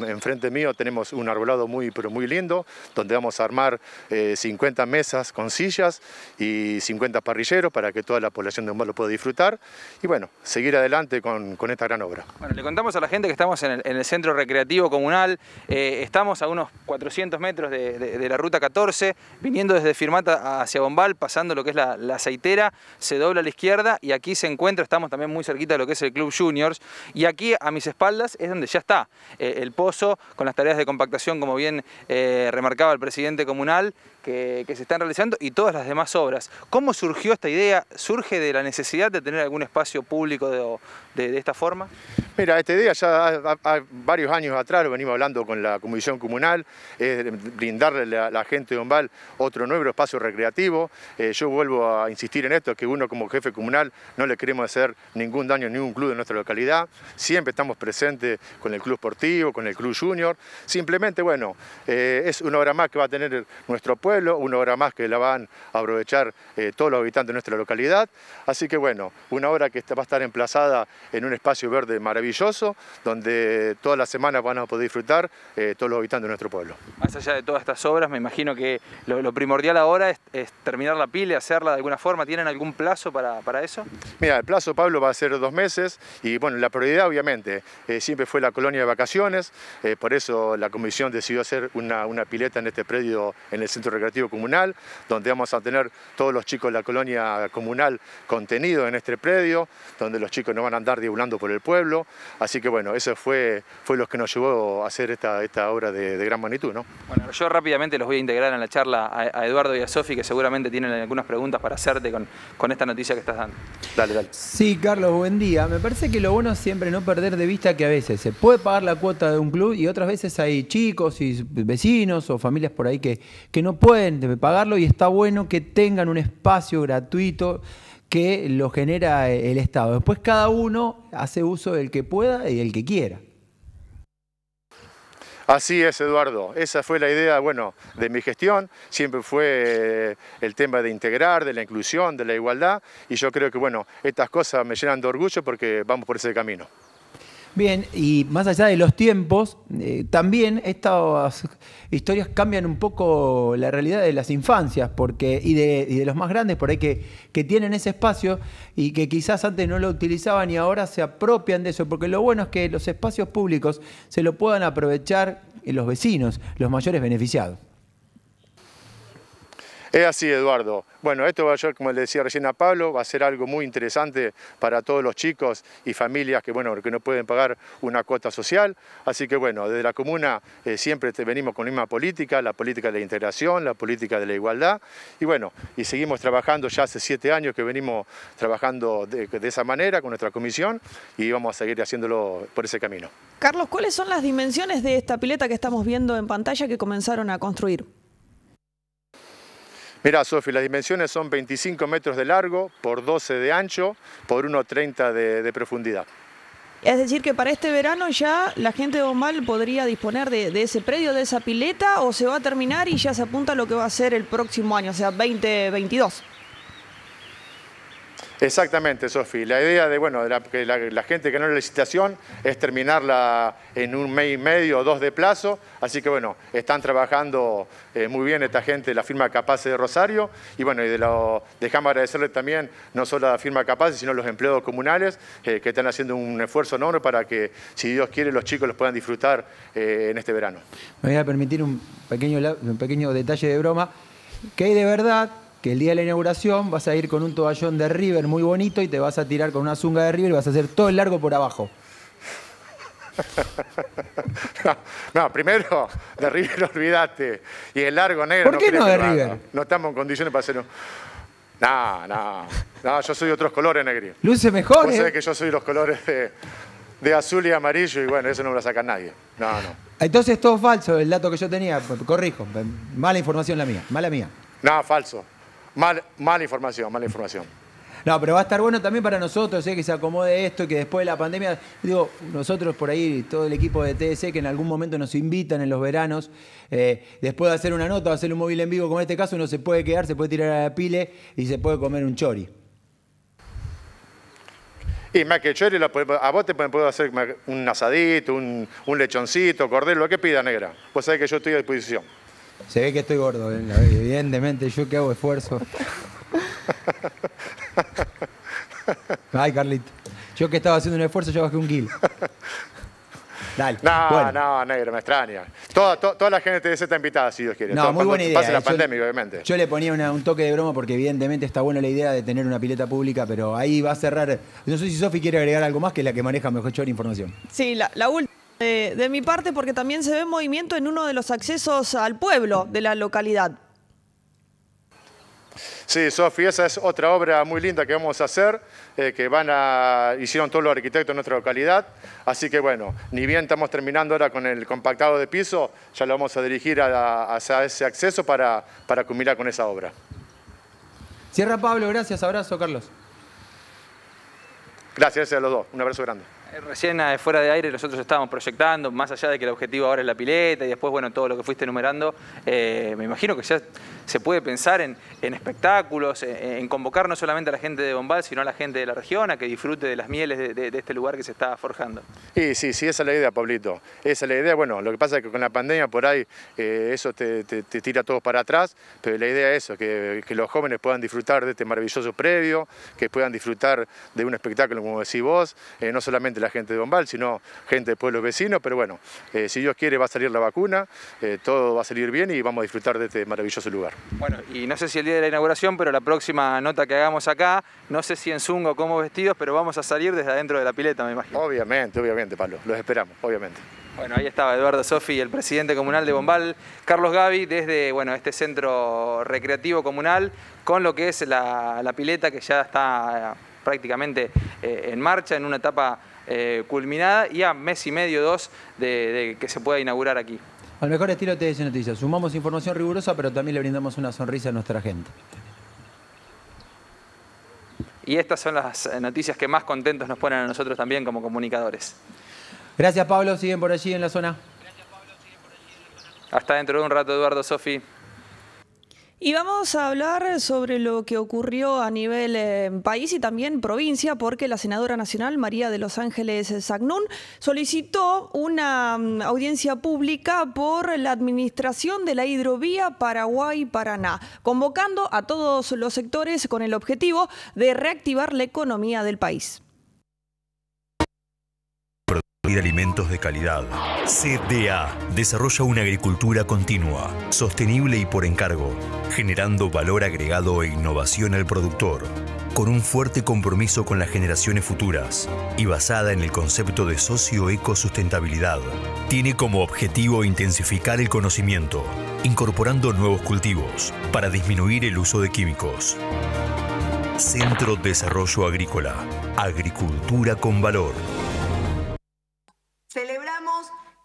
enfrente mío tenemos un arbolado muy, pero muy lindo, donde vamos a armar eh, 50 mesas con sillas y 50 parrilleros para que toda la población de Humbar lo pueda disfrutar. Y bueno, seguir adelante con, con esta gran obra. Bueno, le contamos a la gente que estamos en el centro recreativo comunal. Eh, estamos a unos 400 metros de, la ruta 14, viniendo desde Firmata hacia Bombal, pasando lo que es la, aceitera, se dobla a la izquierda y aquí se encuentra, estamos también muy cerquita de lo que es el Club Juniors, y aquí a mis espaldas es donde ya está eh, el pozo con las tareas de compactación, como bien eh, remarcaba el presidente comunal, que, se están realizando y todas las demás obras. ¿Cómo surgió esta idea? ¿Surge de la necesidad de tener algún espacio público de, esta forma? Mira, esta idea ya varios años atrás lo venimos hablando con la Comisión Comunal, es brindarle a la gente de Ombal otro nuevo espacio recreativo. Eh, yo vuelvo a insistir en esto, que uno como jefe comunal no le queremos hacer ningún daño a ningún club de nuestra localidad. Siempre estamos presentes con el club esportivo, con el club junior. Simplemente, bueno, eh, es una obra más que va a tener nuestro pueblo una obra más que la van a aprovechar eh, todos los habitantes de nuestra localidad. Así que bueno, una obra que va a estar emplazada en un espacio verde maravilloso, donde todas las semanas van a poder disfrutar eh, todos los habitantes de nuestro pueblo. Más allá de todas estas obras, me imagino que lo, primordial ahora es, terminar la pila, hacerla de alguna forma. ¿Tienen algún plazo para, eso? Mira, el plazo, Pablo, va a ser dos meses y bueno, la prioridad obviamente eh, siempre fue la colonia de vacaciones, por eso la comisión decidió hacer una, una pileta en este predio en el centro comunal, donde vamos a tener todos los chicos de la colonia comunal contenido en este predio, donde los chicos no van a andar divulgando por el pueblo. Así que bueno, eso fue, fue lo que nos llevó a hacer esta, esta obra de, gran magnitud. ¿no? Bueno, yo rápidamente los voy a integrar en la charla a, Eduardo y a Sofi, que seguramente tienen algunas preguntas para hacerte con, con esta noticia que estás dando. Dale, dale. Sí, Carlos, buen día. Me parece que lo bueno es siempre no perder de vista que a veces se puede pagar la cuota de un club y otras veces hay chicos y vecinos o familias por ahí que, que no pueden pueden pagarlo y está bueno que tengan un espacio gratuito que lo genera el Estado. Después cada uno hace uso del que pueda y del que quiera. Así es, Eduardo. Esa fue la idea, bueno, de mi gestión. Siempre fue eh, el tema de integrar, de la inclusión, de la igualdad. Y yo creo que, bueno, estas cosas me llenan de orgullo porque vamos por ese camino. Bien, y más allá de los tiempos, eh, también estas historias cambian un poco la realidad de las infancias porque, y, de, los más grandes por ahí que, que, tienen ese espacio y que quizás antes no lo utilizaban y ahora se apropian de eso, porque lo bueno es que los espacios públicos se lo puedan aprovechar los vecinos, los mayores beneficiados. Es así, Eduardo. Bueno, esto va a ser, como le decía recién a Pablo, va a ser algo muy interesante para todos los chicos y familias que, bueno, que no pueden pagar una cuota social. Así que, bueno, desde la comuna eh, siempre venimos con la misma política, la política de la integración, la política de la igualdad. Y bueno, y seguimos trabajando ya hace siete años que venimos trabajando de, de esa manera con nuestra comisión y vamos a seguir haciéndolo por ese camino. Carlos, ¿cuáles son las dimensiones de esta pileta que estamos viendo en pantalla que comenzaron a construir? Mira, Sofi, las dimensiones son 25 metros de largo por 12 de ancho por 1,30 de, de profundidad. Es decir, que para este verano ya la gente de Omal podría disponer de, ese predio, de esa pileta, o se va a terminar y ya se apunta lo que va a ser el próximo año, o sea, 2022. Exactamente, Sofi. La idea de, bueno, de la, que la, gente que no la licitación es terminarla en un mes y medio o dos de plazo. Así que, bueno, están trabajando eh, muy bien esta gente de la firma Capace de Rosario. Y, bueno, y de lo, dejamos agradecerle también no solo a la firma Capace, sino a los empleados comunales eh, que están haciendo un esfuerzo enorme para que, si Dios quiere, los chicos los puedan disfrutar eh, en este verano. Me voy a permitir un pequeño, un pequeño detalle de broma, que hay de verdad que el día de la inauguración vas a ir con un toallón de River muy bonito y te vas a tirar con una zunga de River y vas a hacer todo el largo por abajo. no, primero, de River olvídate. Y el largo negro. ¿Por qué no, de River? No estamos en condiciones para hacerlo. No, no. No, yo soy de otros colores, Negri. Luce mejor. Vos ¿eh? que yo soy los colores de, azul y amarillo y bueno, eso no me lo saca nadie. No, no. Entonces todo falso, el dato que yo tenía. Corrijo. Mala información la mía. Mala mía. No, falso. Mal, mala información, mala información. No, pero va a estar bueno también para nosotros, ¿eh? que se acomode esto, que después de la pandemia, digo, nosotros por ahí, todo el equipo de TDC, que en algún momento nos invitan en los veranos, eh, después de hacer una nota, hacer un móvil en vivo, como en este caso, uno se puede quedar, se puede tirar a la pile y se puede comer un chori. Y más que chori, a vos te puedo hacer un asadito, un, un lechoncito, cordero, lo que pida, negra. Vos sabés que yo estoy a disposición. Se ve que estoy gordo, ¿eh? evidentemente, yo que hago esfuerzo. Ay, Carlito. Yo que estaba haciendo un esfuerzo, yo bajé un kilo. Dale. No, no, negro, me extraña. Toda, to- toda la gente de Z está invitada, si Dios quiere. No, Todo- muy buena idea. Pase la Yo- pandemia, obviamente. Yo le ponía una- un toque de broma porque evidentemente está buena la idea de tener una pileta pública, pero ahí va a cerrar. No sé si Sofi quiere agregar algo más, que es la que maneja mejor información. Sí, la, la última de, de mi parte, porque también se ve movimiento en uno de los accesos al pueblo de la localidad. Sí, Sofi, esa es otra obra muy linda que vamos a hacer, eh, que van a, hicieron todos los arquitectos en nuestra localidad. Así que bueno, ni bien estamos terminando ahora con el compactado de piso, ya lo vamos a dirigir a- hacia ese acceso para, para culminar con esa obra. Cierra Pablo, gracias. Abrazo, Carlos. Gracias, gracias a los dos. Un abrazo grande. Eh, Recién eh, fuera de aire nosotros estábamos proyectando, más allá de que el objetivo ahora es la pileta y después, bueno, todo lo que fuiste enumerando, eh, me imagino que ya se puede pensar en, en espectáculos, en, convocar no solamente a la gente de Bombal, sino a la gente de la región a que disfrute de las mieles de, este lugar que se está forjando. Y sí, sí, esa es la idea, Pablito. Esa es la idea. Bueno, lo que pasa es que con la pandemia por ahí eso te, te- te tira todos para atrás, pero la idea es eso, que, que los jóvenes puedan disfrutar de este maravilloso previo, que puedan disfrutar de un espectáculo, como decís vos, no solamente la gente de Bombal, sino gente de pueblos vecinos, pero bueno, eh, si Dios quiere va a salir la vacuna, eh, todo va a salir bien y vamos a disfrutar de este maravilloso lugar. Bueno, y no sé si el día de la inauguración, pero la próxima nota que hagamos acá, no sé si en Zungo o como vestidos, pero vamos a salir desde adentro de la pileta, me imagino. Obviamente, obviamente, Pablo, los esperamos, obviamente. Bueno, ahí estaba Eduardo Sofi, el presidente comunal de Bombal, Carlos Gavi, desde bueno, este centro recreativo comunal, con lo que es la, la pileta que ya está eh, prácticamente eh, en marcha, en una etapa eh, culminada y a mes y medio, dos, de, de que se pueda inaugurar aquí. Al mejor estilo TS Noticias. Sumamos información rigurosa, pero también le brindamos una sonrisa a nuestra gente. Y estas son las eh, noticias que más contentos nos ponen a nosotros también como comunicadores. Gracias, Pablo. Siguen por allí en la zona. Hasta dentro de un rato, Eduardo Sofi. Y vamos a hablar sobre lo que ocurrió a nivel eh, país y también provincia, porque la senadora nacional María de los Ángeles Sagnún solicitó una mm, audiencia pública por la administración de la hidrovía Paraguay-Paraná, convocando a todos los sectores con el objetivo de reactivar la economía del país. Y alimentos de calidad. CDA desarrolla una agricultura continua, sostenible y por encargo, generando valor agregado e innovación al productor, con un fuerte compromiso con las generaciones futuras y basada en el concepto de socio-ecosustentabilidad. Tiene como objetivo intensificar el conocimiento, incorporando nuevos cultivos para disminuir el uso de químicos. Centro Desarrollo Agrícola. Agricultura con valor.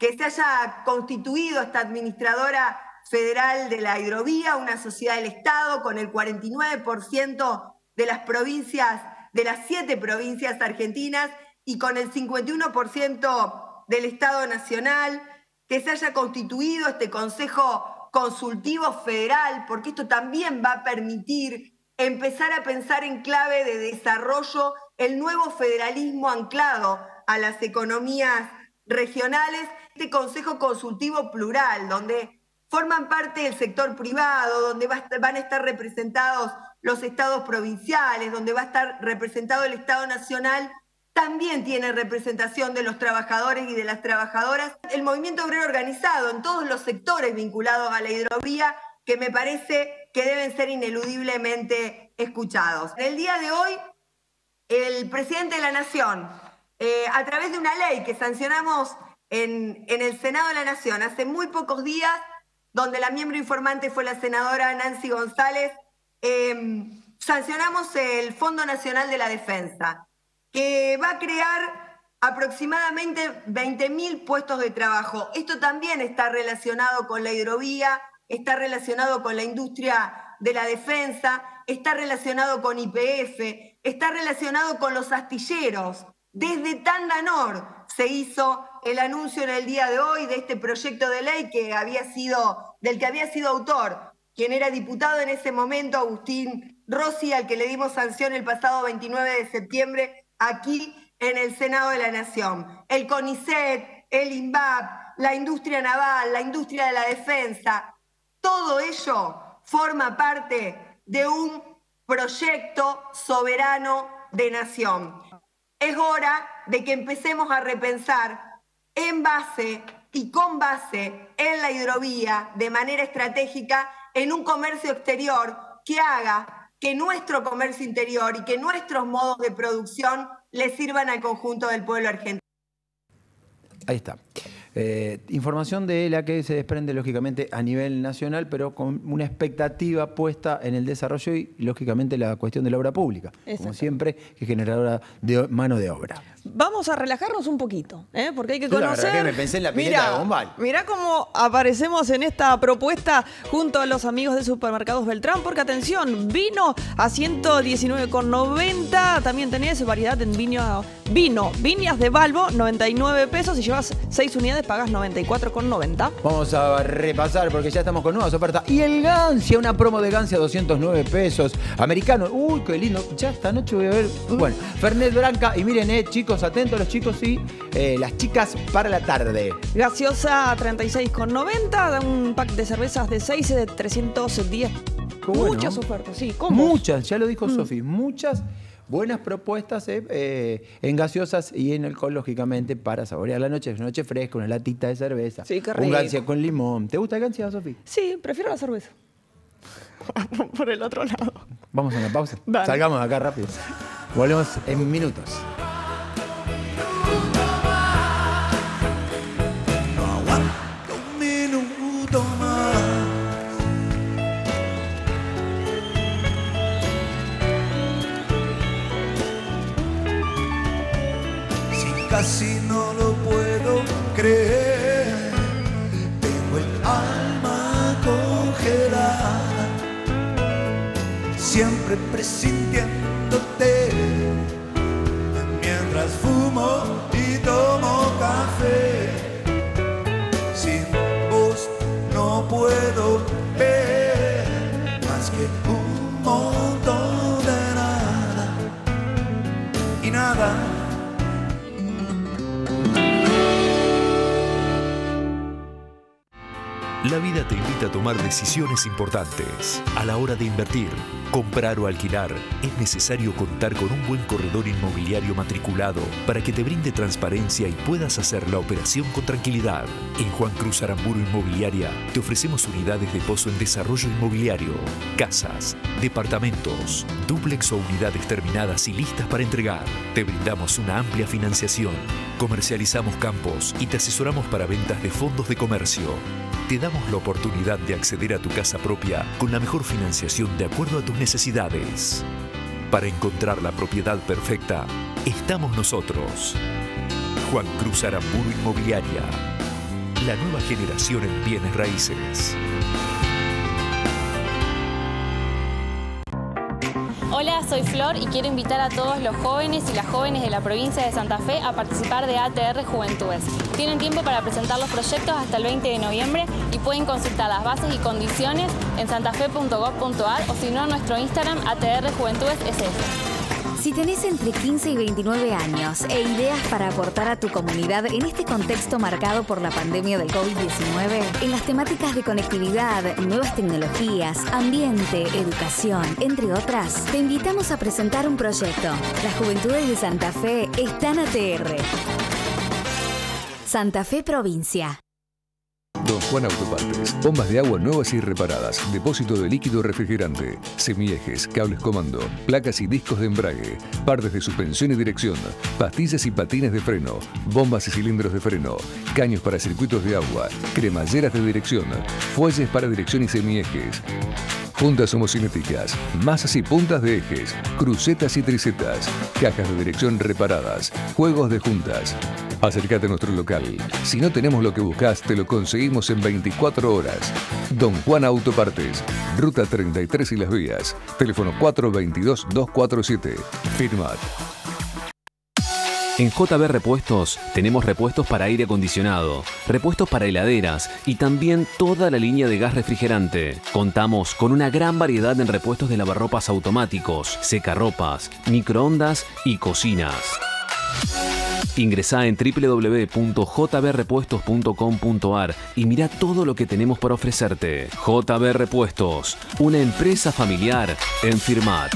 Que se haya constituido esta administradora federal de la hidrovía, una sociedad del Estado con el 49% de las provincias, de las siete provincias argentinas y con el 51% del Estado Nacional, que se haya constituido este Consejo Consultivo Federal, porque esto también va a permitir empezar a pensar en clave de desarrollo el nuevo federalismo anclado a las economías regionales, este Consejo Consultivo Plural, donde forman parte del sector privado, donde van a estar representados los estados provinciales, donde va a estar representado el Estado Nacional, también tiene representación de los trabajadores y de las trabajadoras, el movimiento obrero organizado en todos los sectores vinculados a la hidrovía, que me parece que deben ser ineludiblemente escuchados. En el día de hoy, el presidente de la Nación, eh, a través de una ley que sancionamos en, el Senado de la Nación hace muy pocos días, donde la miembro informante fue la senadora Nancy González, eh, sancionamos el Fondo Nacional de la Defensa, que va a crear aproximadamente 20.000 puestos de trabajo. Esto también está relacionado con la hidrovía, está relacionado con la industria de la defensa, está relacionado con IPF, está relacionado con los astilleros. Desde Tandanor se hizo el anuncio en el día de hoy de este proyecto de ley que había sido, del que había sido autor quien era diputado en ese momento, Agustín Rossi, al que le dimos sanción el pasado 29 de septiembre aquí en el Senado de la Nación. El CONICET, el INVAP, la industria naval, la industria de la defensa, todo ello forma parte de un proyecto soberano de nación. Es hora de que empecemos a repensar en base y con base en la hidrovía de manera estratégica en un comercio exterior que haga que nuestro comercio interior y que nuestros modos de producción le sirvan al conjunto del pueblo argentino. Ahí está. Eh, información de la que se desprende lógicamente a nivel nacional, pero con una expectativa puesta en el desarrollo y lógicamente la cuestión de la obra pública, como siempre, que es generadora de mano de obra. Vamos a relajarnos un poquito, ¿eh? porque hay que la conocer. verdad que me pensé en la pileta Mirá, de Bombal. Mirá cómo aparecemos en esta propuesta junto a los amigos de Supermercados Beltrán, porque atención, vino a 119,90. También tenés variedad en vino, vino, viñas de Balbo, 99 pesos. Si llevas 6 unidades, pagas 94,90. Vamos a repasar porque ya estamos con nuevas ofertas. Y el Gancia, una promo de Gancia 209 pesos. Americano, uy, qué lindo. Ya esta noche voy a ver. Bueno, Fernet Branca. Y miren, eh, chicos, atentos los chicos y eh, las chicas para la tarde. Gaseosa 36,90. Da un pack de cervezas de 6 de 310. bueno. Muchas ofertas, sí. ¿Cómo? Muchas, ya lo dijo Mm. Sofi, muchas buenas propuestas eh, eh, en gaseosas y en alcohol, lógicamente, para saborear la noche. Una noche fresca, una latita de cerveza. Sí, qué Un gancia con limón. ¿Te gusta el gancia, Sofi? Sí, prefiero la cerveza. Por el otro lado. Vamos a una pausa. Dale. Salgamos de acá rápido. Volvemos en minutos. Casi no lo puedo creer, tengo el alma congelada, siempre presintiéndote, La vida te invita a tomar decisiones importantes. A la hora de invertir, comprar o alquilar, es necesario contar con un buen corredor inmobiliario matriculado para que te brinde transparencia y puedas hacer la operación con tranquilidad. En Juan Cruz Aramburu Inmobiliaria te ofrecemos unidades de pozo en desarrollo inmobiliario, casas, departamentos, dúplex o unidades terminadas y listas para entregar. Te brindamos una amplia financiación. Comercializamos campos y te asesoramos para ventas de fondos de comercio. Te damos la oportunidad de acceder a tu casa propia con la mejor financiación de acuerdo a tus necesidades. Para encontrar la propiedad perfecta, estamos nosotros. Juan Cruz Aramburu Inmobiliaria. La nueva generación en bienes raíces. Hola, soy Flor y quiero invitar a todos los jóvenes y las jóvenes de la provincia de Santa Fe a participar de ATR Juventudes. Tienen tiempo para presentar los proyectos hasta el 20 de noviembre y pueden consultar las bases y condiciones en santafe.gov.ar o si no en nuestro Instagram ATR Juventudes SF. Si tenés entre 15 y 29 años e ideas para aportar a tu comunidad en este contexto marcado por la pandemia del COVID-19, en las temáticas de conectividad, nuevas tecnologías, ambiente, educación, entre otras, te invitamos a presentar un proyecto. Las Juventudes de Santa Fe están ATR. Santa Fe Provincia. Don Juan Autopartes. Bombas de agua nuevas y reparadas. Depósito de líquido refrigerante. Semiejes, cables comando, placas y discos de embrague. Partes de suspensión y dirección. Pastillas y patines de freno. Bombas y cilindros de freno. Caños para circuitos de agua. Cremalleras de dirección. Fuelles para dirección y semiejes. Puntas homocinéticas, masas y puntas de ejes, crucetas y tricetas, cajas de dirección reparadas, juegos de juntas. Acércate a nuestro local. Si no tenemos lo que buscas, te lo conseguimos en 24 horas. Don Juan Autopartes, Ruta 33 y Las Vías. Teléfono 422-247. Firmat. En JB Repuestos tenemos repuestos para aire acondicionado, repuestos para heladeras y también toda la línea de gas refrigerante. Contamos con una gran variedad en repuestos de lavarropas automáticos, secarropas, microondas y cocinas. Ingresá en www.jbrepuestos.com.ar y mira todo lo que tenemos para ofrecerte. JB Repuestos, una empresa familiar en Firmat.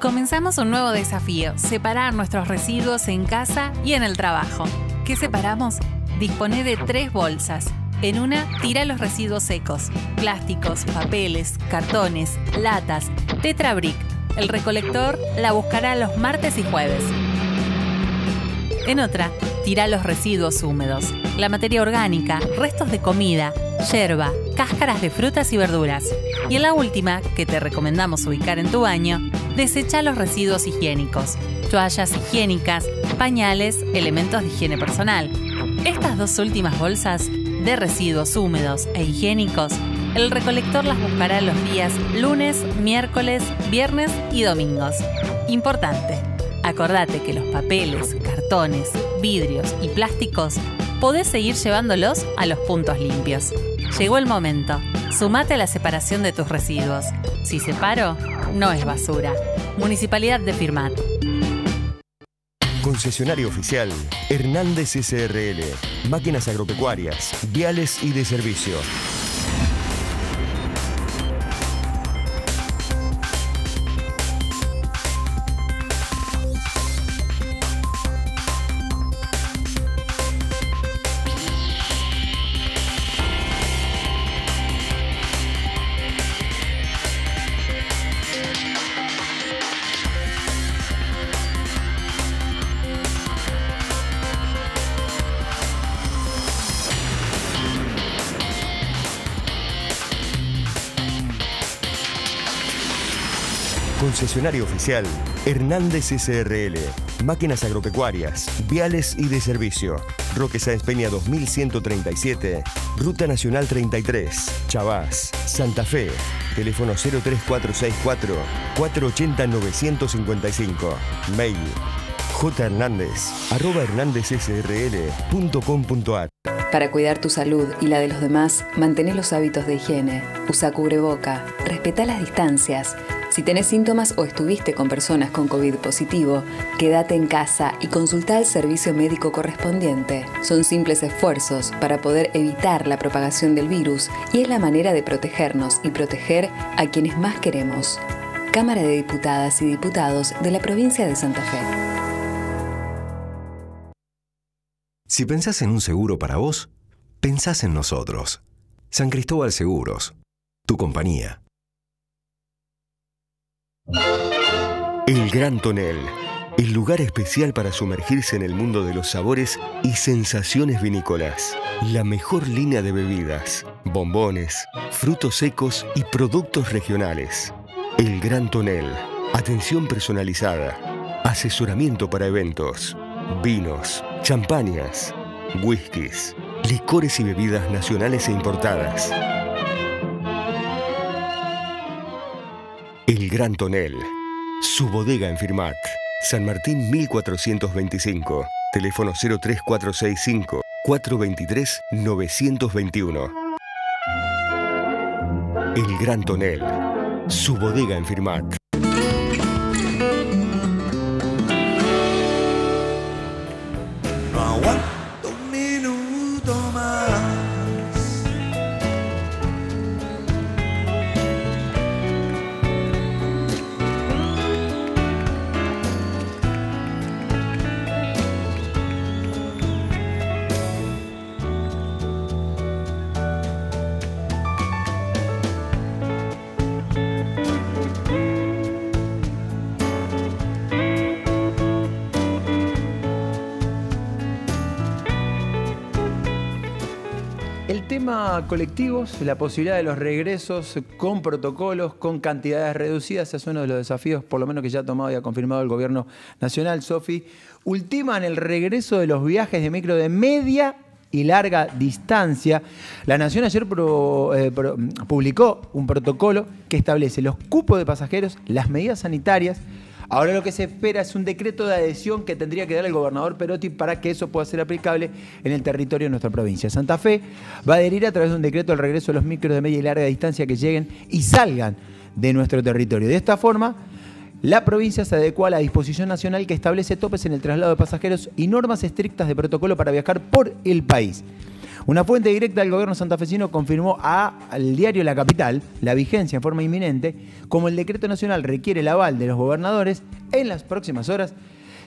Comenzamos un nuevo desafío, separar nuestros residuos en casa y en el trabajo. qué separamos? Dispone de tres bolsas. En una, tira los residuos secos, plásticos, papeles, cartones, latas, tetrabric. El recolector la buscará los martes y jueves. En otra, tira los residuos húmedos, la materia orgánica, restos de comida, yerba, cáscaras de frutas y verduras. Y en la última, que te recomendamos ubicar en tu baño, desecha los residuos higiénicos, toallas higiénicas, pañales, elementos de higiene personal. Estas dos últimas bolsas de residuos húmedos e higiénicos, el recolector las buscará los días lunes, miércoles, viernes y domingos. Importante, acordate que los papeles, cartones, vidrios y plásticos podés seguir llevándolos a los puntos limpios. Llegó el momento. Sumate a la separación de tus residuos. Si separo, no es basura. Municipalidad de Firmat. Concesionario oficial Hernández SRL. Máquinas agropecuarias, viales y de servicio. Concesionario oficial Hernández SRL. Máquinas agropecuarias, viales y de servicio. Roque Sáenz Peña 2137, Ruta Nacional 33, Chavás, Santa Fe. Teléfono 03464 480 955. Mail hernándezsrl.com.ar Para cuidar tu salud y la de los demás, mantén los hábitos de higiene. Usa cubreboca, respeta las distancias. Si tenés síntomas o estuviste con personas con COVID positivo, quédate en casa y consulta el servicio médico correspondiente. Son simples esfuerzos para poder evitar la propagación del virus y es la manera de protegernos y proteger a quienes más queremos. Cámara de Diputadas y Diputados de la provincia de Santa Fe. Si pensás en un seguro para vos, pensás en nosotros. San Cristóbal Seguros. Tu compañía. El Gran Tonel. El lugar especial para sumergirse en el mundo de los sabores y sensaciones vinícolas. La mejor línea de bebidas, bombones, frutos secos y productos regionales. El Gran Tonel. Atención personalizada. Asesoramiento para eventos. Vinos, champañas, whiskies, licores y bebidas nacionales e importadas. El Gran Tonel. Su bodega en Firmat. San Martín 1425. Teléfono 03465 423 921. El Gran Tonel. Su bodega en Firmat. El tema colectivos, la posibilidad de los regresos con protocolos, con cantidades reducidas, es uno de los desafíos, por lo menos que ya ha tomado y ha confirmado el gobierno nacional, Sofi. Ultiman el regreso de los viajes de micro de media y larga distancia. La Nación ayer eh, publicó un protocolo que establece los cupos de pasajeros, las medidas sanitarias. Ahora lo que se espera es un decreto de adhesión que tendría que dar el gobernador Perotti para que eso pueda ser aplicable en el territorio de nuestra provincia. Santa Fe va a adherir a través de un decreto al regreso de los micros de media y larga distancia que lleguen y salgan de nuestro territorio. De esta forma, la provincia se adecua a la disposición nacional que establece topes en el traslado de pasajeros y normas estrictas de protocolo para viajar por el país. Una fuente directa del gobierno santafesino confirmó a- al diario La Capital la vigencia en forma inminente, como el decreto nacional requiere el aval de los gobernadores, en las próximas horas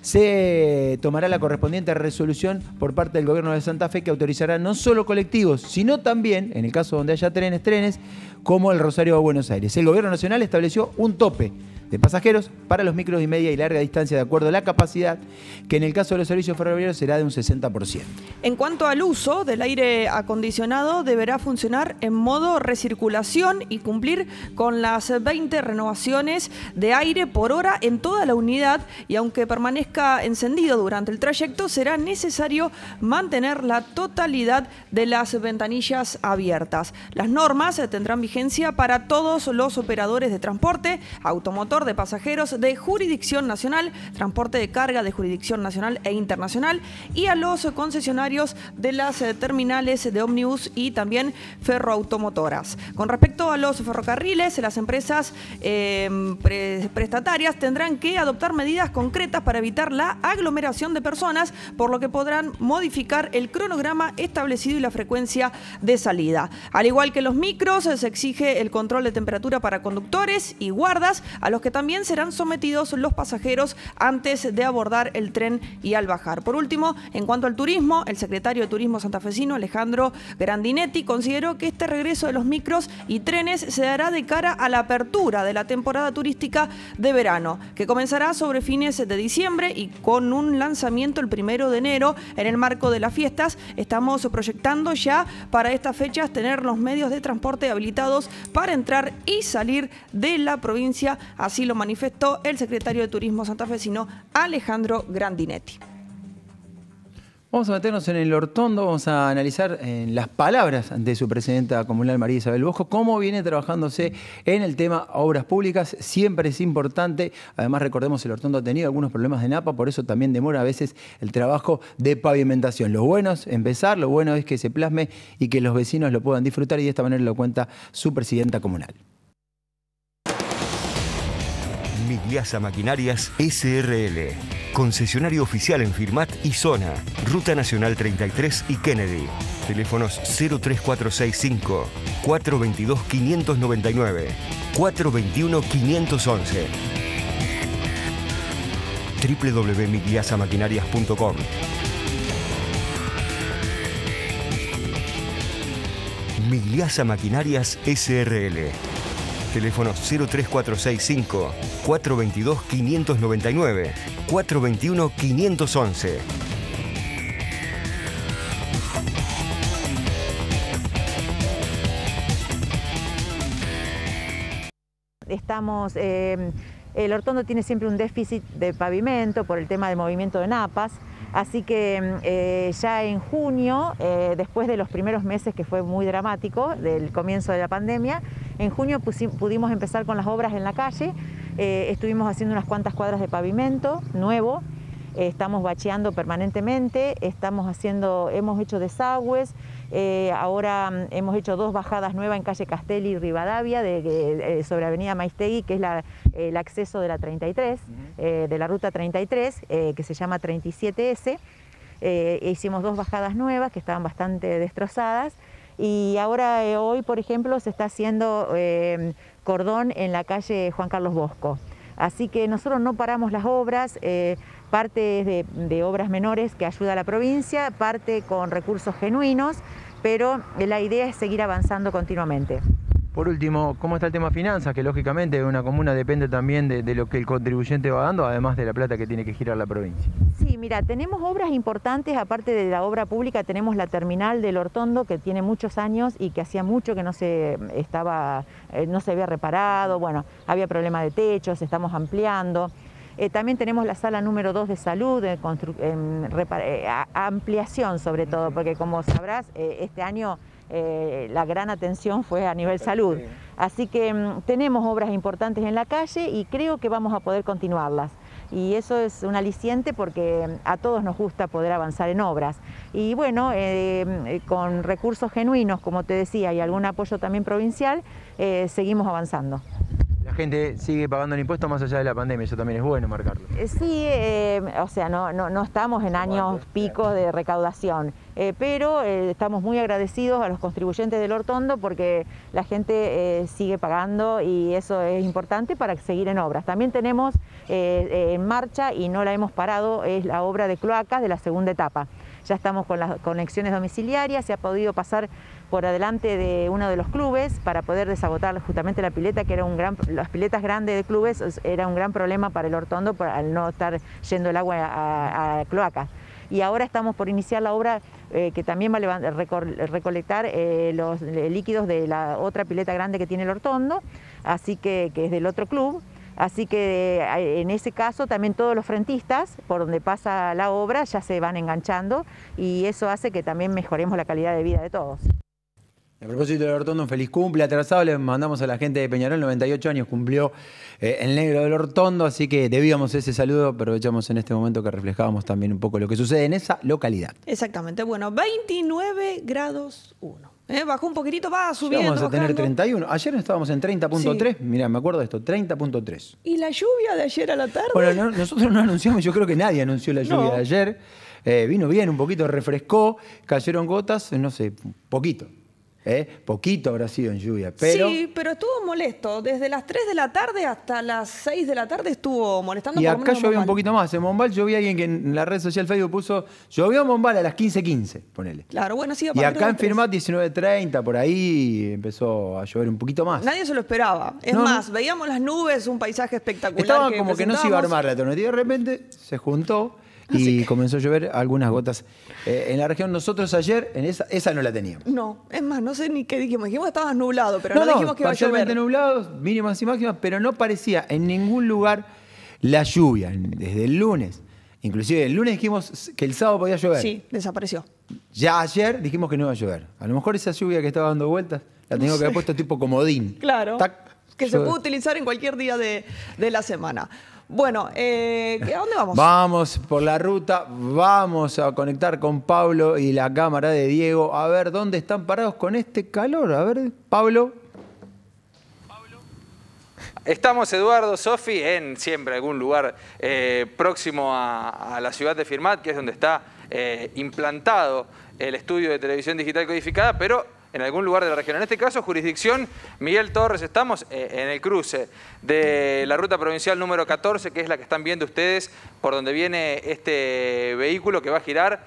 se tomará la correspondiente resolución por parte del gobierno de Santa Fe que autorizará no solo colectivos, sino también, en el caso donde haya trenes, trenes, como el Rosario de Buenos Aires. El gobierno nacional estableció un tope de pasajeros para los micros y media y larga distancia de acuerdo a la capacidad, que en el caso de los servicios ferroviarios será de un 60%. En cuanto al uso del aire acondicionado, deberá funcionar en modo recirculación y cumplir con las 20 renovaciones de aire por hora en toda la unidad y aunque permanezca encendido durante el trayecto, será necesario mantener la totalidad de las ventanillas abiertas. Las normas tendrán vigencia para todos los operadores de transporte, automotor, de pasajeros de jurisdicción nacional, transporte de carga de jurisdicción nacional e internacional y a los concesionarios de las eh, terminales de ómnibus y también ferroautomotoras. Con respecto a los ferrocarriles, las empresas pre- prestatarias tendrán que adoptar medidas concretas para evitar la aglomeración de personas, por lo que podrán modificar el cronograma establecido y la frecuencia de salida. Al igual que los micros, se exige el control de temperatura para conductores y guardas, a los que también serán sometidos los pasajeros antes de abordar el tren y al bajar. Por último, en cuanto al turismo, el secretario de Turismo santafesino, Alejandro Grandinetti, consideró que este regreso de los micros y trenes se dará de cara a la apertura de la temporada turística de verano, que comenzará sobre fines de diciembre y con un lanzamiento el primero de enero en el marco de las fiestas. Estamos proyectando ya para estas fechas tener los medios de transporte habilitados para entrar y salir de la provincia. Así lo manifestó el secretario de Turismo santafesino Alejandro Grandinetti. Vamos a meternos en el hortondo, vamos a analizar en las palabras de su presidenta comunal María Isabel Bosco cómo viene trabajándose en el tema obras públicas. Siempre es importante, además recordemos el hortondo ha tenido algunos problemas de napa, por eso también demora a veces el trabajo de pavimentación. Lo bueno es empezar, lo bueno es que se plasme y que los vecinos lo puedan disfrutar y de esta manera lo cuenta su presidenta comunal. Migliasa Maquinarias SRL. Concesionario oficial en Firmat y Zona. Ruta Nacional 33 y Kennedy. Teléfonos 03465 422 599 421 511 www.migliasamaquinarias.com Migliasa Maquinarias SRL. Teléfono 03465 422 599 421 511. Estamos, eh, el Hortondo tiene siempre un déficit de pavimento por el tema del movimiento de napas, así que eh, ya en junio, eh, después de los primeros meses que fue muy dramático, del comienzo de la pandemia, en junio pudimos empezar con las obras en la calle, Eh, estuvimos haciendo unas cuantas cuadras de pavimento nuevo, eh, estamos bacheando permanentemente, estamos haciendo, hemos hecho desagües, eh, ahora mm, hemos hecho dos bajadas nuevas en calle Castelli y Rivadavia, de, de- sobre Avenida Maistegui, que es la- el acceso de la 33, eh, de la ruta 33, eh, que se llama 37S. Eh, e hicimos dos bajadas nuevas que estaban bastante destrozadas. Y ahora, eh, hoy, por ejemplo, se está haciendo eh, cordón en la calle Juan Carlos Bosco. Así que nosotros no paramos las obras, eh, parte de obras menores que ayuda a la provincia, parte con recursos genuinos, pero la idea es seguir avanzando continuamente. Por último, ¿cómo está el tema finanzas? Que lógicamente una comuna depende también de, de lo que el contribuyente va dando, además de la plata que tiene que girar la provincia. Sí, mira, tenemos obras importantes, aparte de la obra pública, tenemos la terminal del Hortondo, que tiene muchos años y que hacía mucho que no se estaba, eh, no se había reparado, bueno, había problema de techos, estamos ampliando. Eh, también tenemos la sala número 2 de salud, en eh, ampliación sobre todo, porque como sabrás, eh, este año eh, la gran atención fue a nivel salud. Así que mm, tenemos obras importantes en la calle y creo que vamos a poder continuarlas. Y eso es un aliciente porque mm, a todos nos gusta poder avanzar en obras. Y bueno, eh, eh, con recursos genuinos, como te decía, y algún apoyo también provincial, eh, seguimos avanzando. La gente sigue pagando el impuesto más allá de la pandemia, eso también es bueno marcarlo. Eh, Sí, eh, o sea, no, no, no estamos en años picos de recaudación, eh, pero eh, estamos muy agradecidos a los contribuyentes del Hortondo porque la gente eh, sigue pagando y eso es importante para seguir en obras. También tenemos en marcha y no la hemos parado, es la obra de cloacas de la segunda etapa. Ya estamos con las conexiones domiciliarias, se ha podido pasar por adelante de uno de los clubes para poder desagotar justamente la pileta, que era un gran, las piletas grandes de clubes es- era un gran problema para el Hortondo por- al no estar yendo el agua a, a cloacas. Y ahora estamos por iniciar la obra eh, que también va a recolectar eh, los eh, líquidos de la otra pileta grande que tiene el Hortondo, así que, que es del otro club. Así que en ese caso también todos los frentistas por donde pasa la obra ya se van enganchando y eso hace que también mejoremos la calidad de vida de todos. A propósito del Hortondo, un feliz cumple atrasado. Le mandamos a la gente de Peñarol, 98 años cumplió eh, el negro del Hortondo, así que debíamos ese saludo. Aprovechamos en este momento que reflejábamos también un poco lo que sucede en esa localidad. Exactamente. Bueno, 29 grados 1. ¿eh? Bajó un poquitito, va Ya subiendo. Vamos a tener bajando. 31. Ayer estábamos en 30.3. Mirá, me acuerdo de esto, 30.3. ¿Y la lluvia de ayer a la tarde? Bueno, no- nosotros no anunciamos, yo creo que nadie anunció la lluvia No. de ayer. Eh, vino bien, un poquito refrescó, cayeron gotas, no sé, poquito. ¿Eh? Poquito habrá sido en lluvia, pero... Sí, pero estuvo molesto. Desde las 3 de la tarde hasta las 6 de la tarde estuvo molestando. Y por acá llovía un poquito más. En Bombal yo vi a alguien que en la red social Facebook puso, llovió en Bombal a las 15.15, ponele. Claro, bueno, sí, a Y acá en. Firmat 19.30, por ahí empezó a llover un poquito más. Nadie se lo esperaba. Es No, más, veíamos las nubes, un paisaje espectacular. Estaba como que no se iba a armar la tormenta y de repente se juntó y comenzó a llover algunas gotas. Eh, en la región nosotros ayer, en esa, esa no la teníamos. No, es más, no sé ni qué dijimos. Dijimos que estaba nublado, pero no, no, no, dijimos que iba a llover. nublados, mínimas y máximas, pero no parecía en ningún lugar la lluvia, desde el lunes. Inclusive el lunes dijimos que el sábado podía llover. Sí, desapareció. Ya ayer dijimos que no iba a llover. A lo mejor esa lluvia que estaba dando vueltas la tengo que haber puesto tipo comodín. Claro. Tac, que se puede utilizar en cualquier día de, de la semana. Bueno, eh, ¿a dónde vamos? Vamos por la ruta, vamos a conectar con Pablo y la cámara de Diego a ver dónde están parados con este calor. A ver, Pablo. Estamos, Eduardo, Sofi, en siempre algún lugar eh, próximo a, a la ciudad de Firmat, que es donde está eh, implantado el estudio de televisión digital codificada, pero en algún lugar de la región. En este caso, jurisdicción Miguel Torres. Estamos eh, en el cruce de la ruta provincial número 14, que es la que están viendo ustedes, por donde viene este vehículo que va a girar.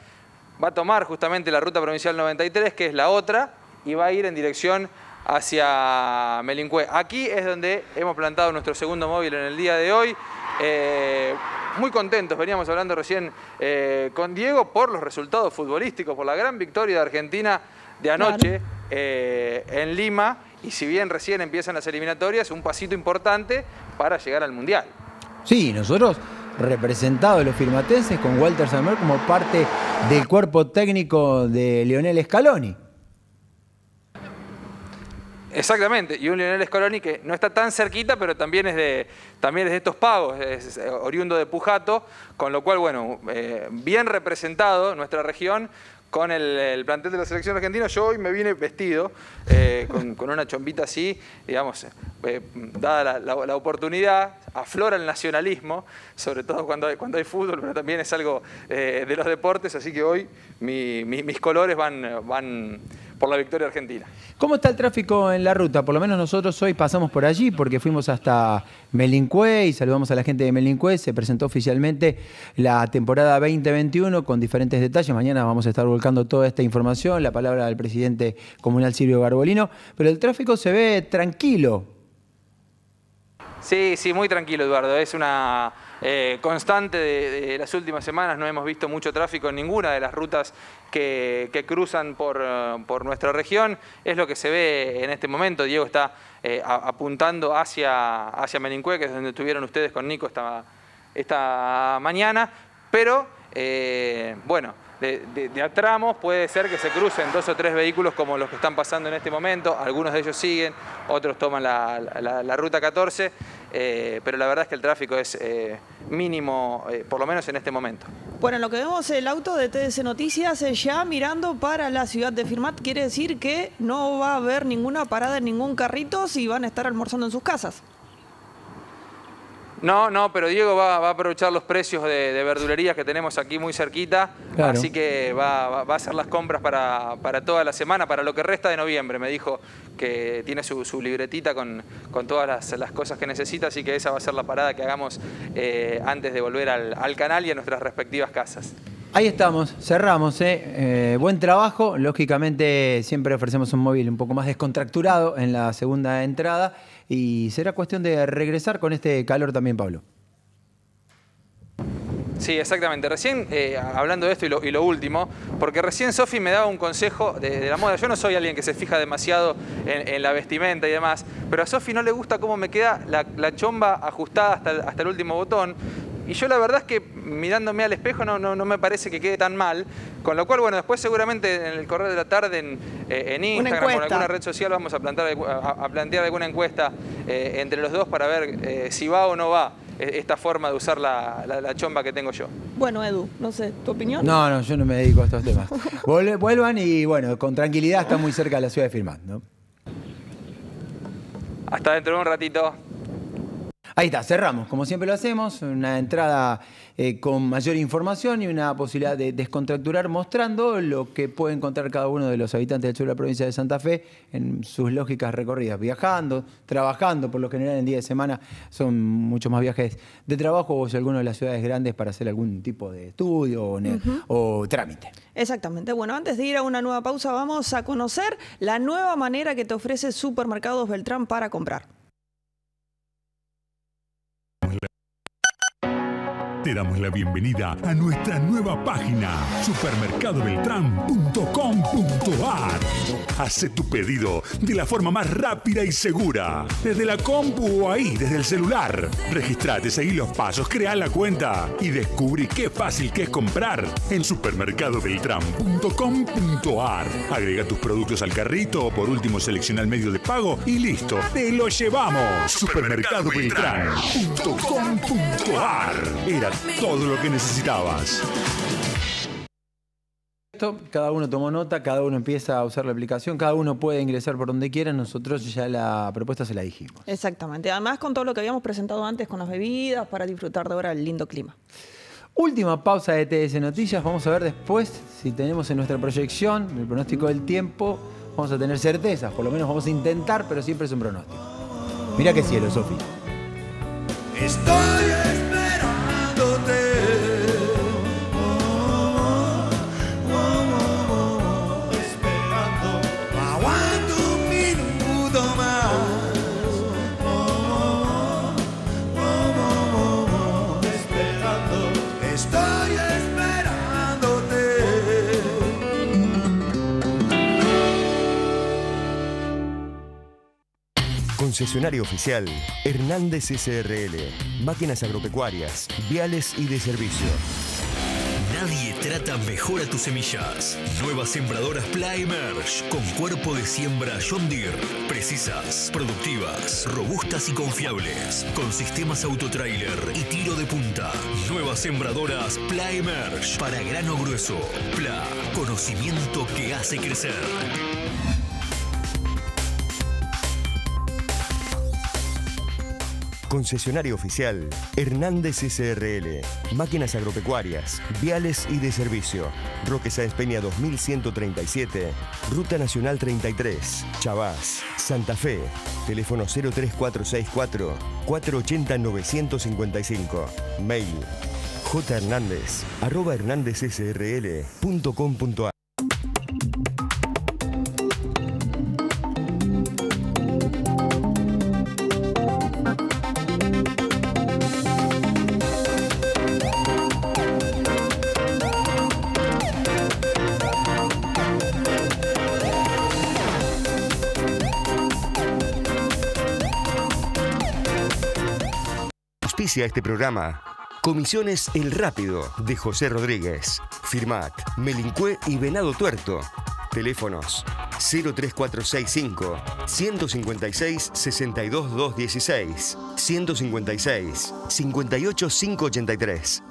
Va a tomar justamente la ruta provincial 93, que es la otra, y va a ir en dirección hacia Melincue. Aquí es donde hemos plantado nuestro segundo móvil en el día de hoy. Eh, muy contentos, veníamos hablando recién eh, con Diego por los resultados futbolísticos, por la gran victoria de Argentina de anoche eh, en Lima. Y si bien recién empiezan las eliminatorias, un pasito importante para llegar al Mundial. Sí, nosotros representados los firmatenses con Walter Samer como parte del cuerpo técnico de Lionel Scaloni. Exactamente, y un Lionel Scaloni que no está tan cerquita, pero también es de, también es de estos pagos, es oriundo de Pujato, con lo cual, bueno, eh, bien representado nuestra región con el, el plantel de la selección argentina. Yo hoy me vine vestido eh, con, una chombita así, digamos, eh, dada la, oportunidad, aflora el nacionalismo, sobre todo cuando hay, cuando hay fútbol, pero también es algo eh, de los deportes, así que hoy mi- mi- mis colores van, van por la victoria argentina. ¿Cómo está el tráfico en la ruta? Por lo menos nosotros hoy pasamos por allí porque fuimos hasta Melincue y saludamos a la gente de Melincue. Se presentó oficialmente la temporada 2021 con diferentes detalles. Mañana vamos a estar volcando toda esta información, la palabra del presidente comunal Silvio Garbolino. Pero el tráfico se ve tranquilo. Sí, sí, muy tranquilo, Eduardo. Es una eh, constante de, las últimas semanas. No hemos visto mucho tráfico en ninguna de las rutas que, cruzan por, eh, por nuestra región. Es lo que se ve en este momento. Diego está eh, apuntando hacia, hacia Melincue, que es donde estuvieron ustedes con Nico esta, esta mañana. Pero, bueno, de, de- tramos puede ser que se crucen dos o tres vehículos como los que están pasando en este momento. Algunos de ellos siguen, otros toman la- la ruta 14, eh, pero la verdad es que el tráfico es eh, mínimo, eh, por lo menos en este momento. Bueno, lo que vemos el auto de TDC Noticias ya mirando para la ciudad de Firmat quiere decir que no va a haber ninguna parada en ningún carrito si van a estar almorzando en sus casas. No, no, pero Diego va, va a aprovechar los precios de, de verdulerías que tenemos aquí muy cerquita, Claro. así que va, a hacer las compras para, para toda la semana, para lo que resta de noviembre. Me dijo que tiene su, su libretita con, con todas las, las cosas que necesita, así que esa va a ser la parada que hagamos eh, antes de volver al, al canal y a nuestras respectivas casas. Ahí estamos, cerramos. ¿eh? Eh, buen trabajo. Lógicamente siempre ofrecemos un móvil un poco más descontracturado en la segunda entrada y será cuestión de regresar con este calor también, Pablo. Sí, exactamente. Recién, eh, hablando de esto y lo, último, porque recién Sofi me daba un consejo de, la moda. Yo no soy alguien que se fija demasiado en, la vestimenta y demás, pero a Sofi no le gusta cómo me queda la, chomba ajustada hasta hasta el último botón. Y yo la verdad es que mirándome al espejo no, no, no me parece que quede tan mal. Con lo cual, bueno, después seguramente en el correr de la tarde en, eh, en Instagram o en alguna red social vamos a plantear, algu- a, a plantear alguna encuesta eh, entre los dos para ver eh, si va o no va esta forma de usar la, la- la chomba que tengo yo. Bueno, Edu, no sé, ¿tu opinión? No, no, yo no me dedico a estos temas. Vuelvan y bueno, con tranquilidad está muy cerca de la ciudad de Firmat, ¿no? Hasta dentro de un ratito. Ahí está, cerramos, como siempre lo hacemos, una entrada eh, con mayor información y una posibilidad de descontracturar mostrando lo que puede encontrar cada uno de los habitantes del sur de la provincia de Santa Fe en sus lógicas recorridas, viajando, trabajando, por lo general en día de semana son muchos más viajes de trabajo o si alguno de las ciudades grandes para hacer algún tipo de estudio o, o trámite. Exactamente. Bueno, antes de ir a una nueva pausa, vamos a conocer la nueva manera que te ofrece Supermercados Beltrán para comprar. Te damos la bienvenida a nuestra nueva página, supermercadobeltran.com.ar. Hace tu pedido de la forma más rápida y segura, desde la compu o ahí, desde el celular. Registrate, seguí los pasos, crea la cuenta y descubrí qué fácil que es comprar en supermercadobeltran.com.ar. Agrega tus productos al carrito o por último selecciona el medio de pago y listo, te lo llevamos. Supermercadobeltran.com.ar. Era todo lo que necesitabas. Esto, cada uno tomó nota, cada uno empieza a usar la aplicación, cada uno puede ingresar por donde quiera, nosotros ya la propuesta se la dijimos. Exactamente. Además, con todo lo que habíamos presentado antes con las bebidas para disfrutar de ahora el lindo clima. Última pausa de TS Noticias. Vamos a ver después si tenemos en nuestra proyección el pronóstico del tiempo. Vamos a tener certezas, por lo menos vamos a intentar, pero siempre es un pronóstico. Mira qué cielo, Sofi. Estoy te Concesionario oficial Hernández SRL. Máquinas agropecuarias, viales y de servicio. Nadie trata mejor a tus semillas. Nuevas sembradoras Plymerge con cuerpo de siembra John Deere. Precisas, productivas, robustas y confiables. Con sistemas autotrailer y tiro de punta. Nuevas sembradoras Plymerge para grano grueso. Pla, conocimiento que hace crecer. Concesionario oficial Hernández SRL. Máquinas agropecuarias, viales y de servicio. Roque Sáenz Peña 2137, Ruta Nacional 33, Chavás, Santa Fe. Teléfono 03464 480 955. Mail jhernández arroba Auspicia este programa. Comisiones El Rápido de José Rodríguez. Firmat, Melincue y Venado Tuerto. Teléfonos 03465 156 62216 156 58583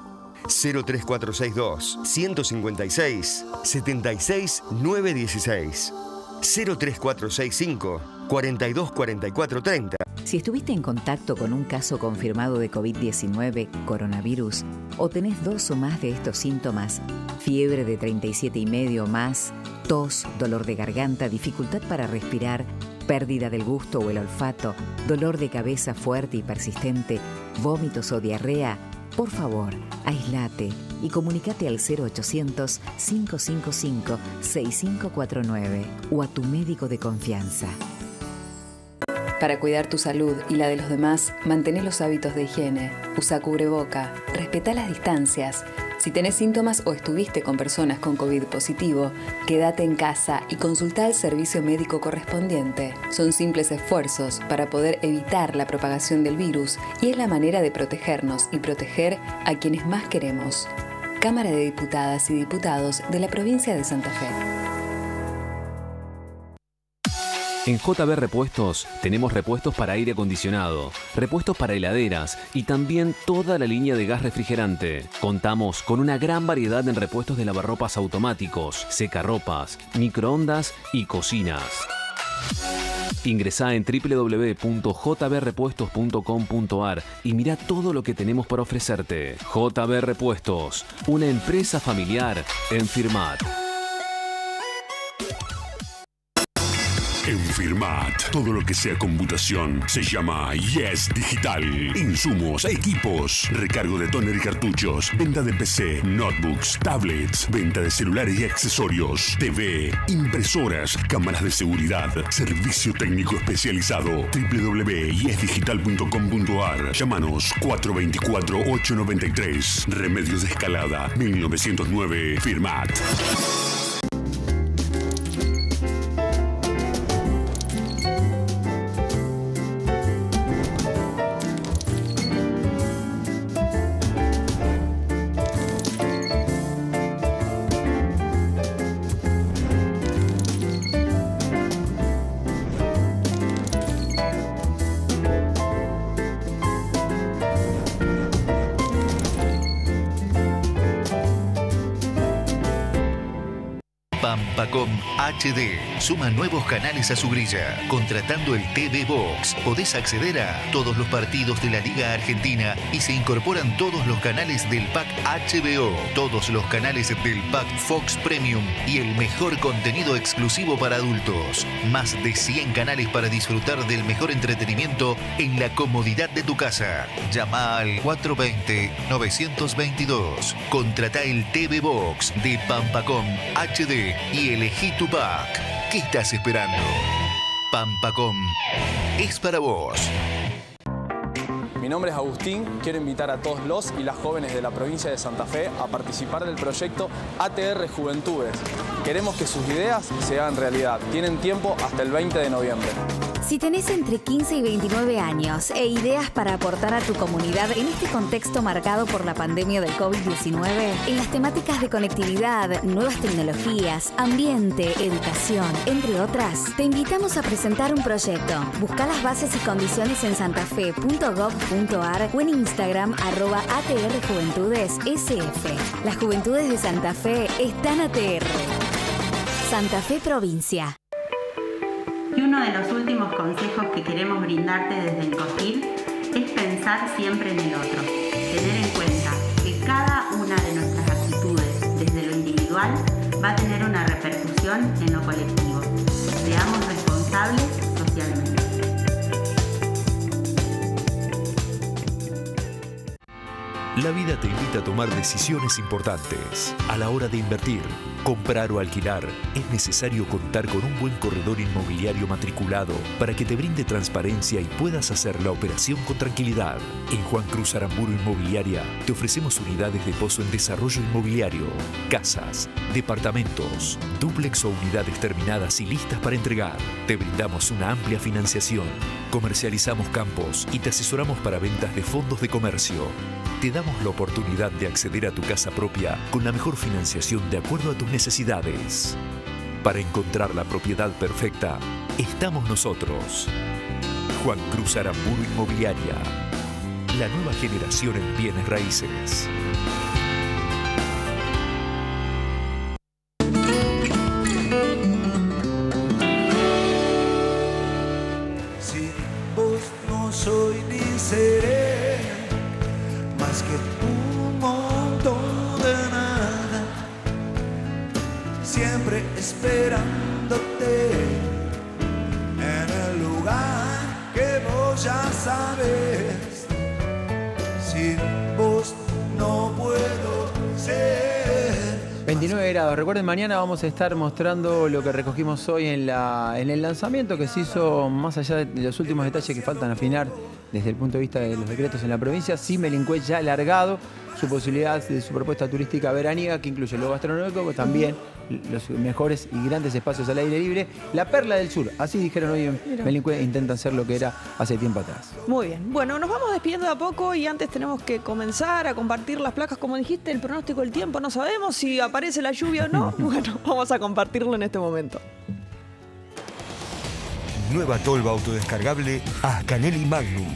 03462 156 76 916 03465 424430 Si estuviste en contacto con un caso confirmado de COVID-19, coronavirus, o tenés dos o más de estos síntomas, fiebre de 37 y medio o más, tos, dolor de garganta, dificultad para respirar, pérdida del gusto o el olfato, dolor de cabeza fuerte y persistente, vómitos o diarrea, por favor, aislate y comunícate al 0800-555-6549 o a tu médico de confianza. Para cuidar tu salud y la de los demás, mantén los hábitos de higiene. Usa cubreboca, respeta las distancias. Si tenés síntomas o estuviste con personas con COVID positivo, quédate en casa y consulta el servicio médico correspondiente. Son simples esfuerzos para poder evitar la propagación del virus y es la manera de protegernos y proteger a quienes más queremos. Cámara de Diputadas y Diputados de la provincia de Santa Fe. En JB Repuestos tenemos repuestos para aire acondicionado, repuestos para heladeras y también toda la línea de gas refrigerante. Contamos con una gran variedad en repuestos de lavarropas automáticos, secarropas, microondas y cocinas. Ingresá en www.jbrepuestos.com.ar y mira todo lo que tenemos para ofrecerte. JB Repuestos, una empresa familiar en Firmat. En Firmat, todo lo que sea computación se llama Yes Digital. Insumos, equipos, recargo de tóner y cartuchos, venta de PC, notebooks, tablets, venta de celulares y accesorios, TV, impresoras, cámaras de seguridad, servicio técnico especializado. www.yesdigital.com.ar. Llámanos 424-893. Remedios de escalada 1909 Firmat. HD suma nuevos canales a su grilla. Contratando el TV Box, podés acceder a todos los partidos de la Liga Argentina y se incorporan todos los canales del pack HBO, todos los canales del pack Fox Premium y el mejor contenido exclusivo para adultos. Más de 100 canales para disfrutar del mejor entretenimiento en la comodidad de tu casa. Llama al 420-922. Contrata el TV Box de Pampacom HD y elegí tu pack. ¿Qué estás esperando? Pampacom es para vos. Mi nombre es Agustín, quiero invitar a todos los y las jóvenes de la provincia de Santa Fe a participar del proyecto ATR Juventudes. Queremos que sus ideas se hagan realidad. Tienen tiempo hasta el 20 de noviembre. Si tenés entre 15 y 29 años e ideas para aportar a tu comunidad en este contexto marcado por la pandemia del COVID-19, en las temáticas de conectividad, nuevas tecnologías, ambiente, educación, entre otras, te invitamos a presentar un proyecto. Busca las bases y condiciones en santafe.gov.ar o en Instagram arroba ATR Juventudes SF. Las juventudes de Santa Fe están ATR. Santa Fe Provincia. Y uno de los últimos consejos que queremos brindarte desde el COGIL es pensar siempre en el otro. Tener en cuenta que cada una de nuestras actitudes, desde lo individual, va a tener una repercusión en lo colectivo. Seamos responsables socialmente. La vida te invita a tomar decisiones importantes. A la hora de invertir, comprar o alquilar, es necesario contar con un buen corredor inmobiliario matriculado para que te brinde transparencia y puedas hacer la operación con tranquilidad. En Juan Cruz Aramburu Inmobiliaria te ofrecemos unidades de pozo en desarrollo inmobiliario, casas, departamentos, dúplex o unidades terminadas y listas para entregar. Te brindamos una amplia financiación, comercializamos campos y te asesoramos para ventas de fondos de comercio. Te damos la oportunidad de acceder a tu casa propia con la mejor financiación de acuerdo a tus necesidades. Para encontrar la propiedad perfecta, estamos nosotros. Juan Cruz Aramburu Inmobiliaria. La nueva generación en bienes raíces. Recuerden, mañana vamos a estar mostrando lo que recogimos hoy en, la, en el lanzamiento que se hizo, más allá de los últimos detalles que faltan afinar desde el punto de vista de los decretos en la provincia. Sí, Melincue ya alargado su posibilidad de su propuesta turística veraniega, que incluye lo gastronómico, pero también los mejores y grandes espacios al aire libre. La perla del sur, así dijeron hoy en. Melincue, intentan ser lo que era hace tiempo atrás. Muy bien. Bueno, nos vamos despidiendo de a poco y antes tenemos que comenzar a compartir las placas. Como dijiste, el pronóstico del tiempo no sabemos si aparece la lluvia o no. Bueno, vamos a compartirlo en este momento. Nueva tolva autodescargable Ascanelli Magnum.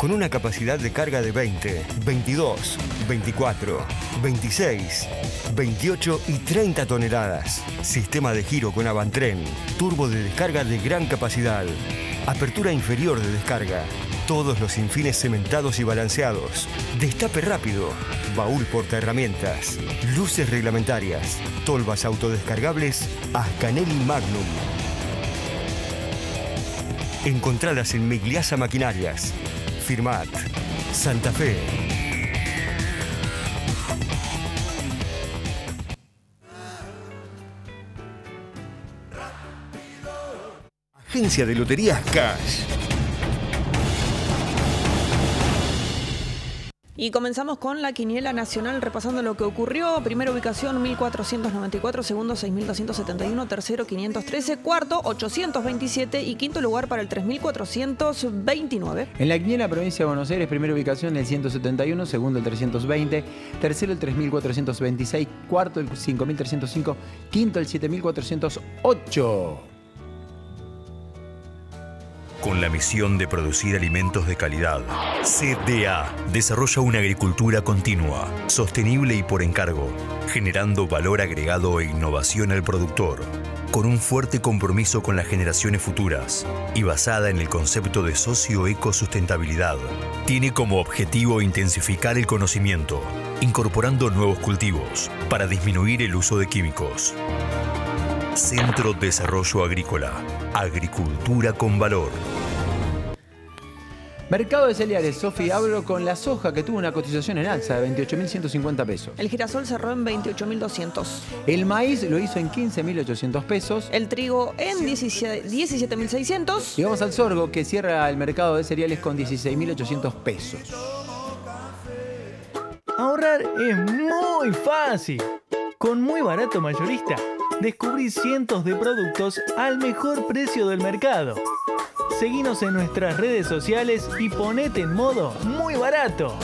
Con una capacidad de carga de 20, 22, 24, 26, 28 y 30 toneladas. Sistema de giro con Avantren. Turbo de descarga de gran capacidad. Apertura inferior de descarga. Todos los infines cementados y balanceados. Destape rápido. Baúl porta herramientas. Luces reglamentarias. Tolvas autodescargables Ascanelli Magnum. Encontradas en Migliasa Maquinarias. Firmat. Santa Fe. Agencia de Loterías Cash. Y comenzamos con la quiniela nacional repasando lo que ocurrió. Primera ubicación 1494, segundo 6271, tercero 513, cuarto 827 y quinto lugar para el 3429. En la quiniela provincia de Buenos Aires, primera ubicación el 171, segundo el 320, tercero el 3426, cuarto el 5305, quinto el 7408. Con la misión de producir alimentos de calidad, CDA desarrolla una agricultura continua, sostenible y por encargo, generando valor agregado e innovación al productor, con un fuerte compromiso con las generaciones futuras y basada en el concepto de socio-ecosustentabilidad. Tiene como objetivo intensificar el conocimiento, incorporando nuevos cultivos para disminuir el uso de químicos. Centro Desarrollo Agrícola. Agricultura con valor. Mercado de cereales, Sofi, hablo con la soja que tuvo una cotización en alza de 28.150 pesos. El girasol cerró en 28.200. El maíz lo hizo en 15.800 pesos. El trigo en 17 17.600. Y vamos al sorgo que cierra el mercado de cereales con 16.800 pesos. Ahorrar es muy fácil. Con muy barato mayorista, descubrí cientos de productos al mejor precio del mercado. Seguinos en nuestras redes sociales y ponete en modo muy barato.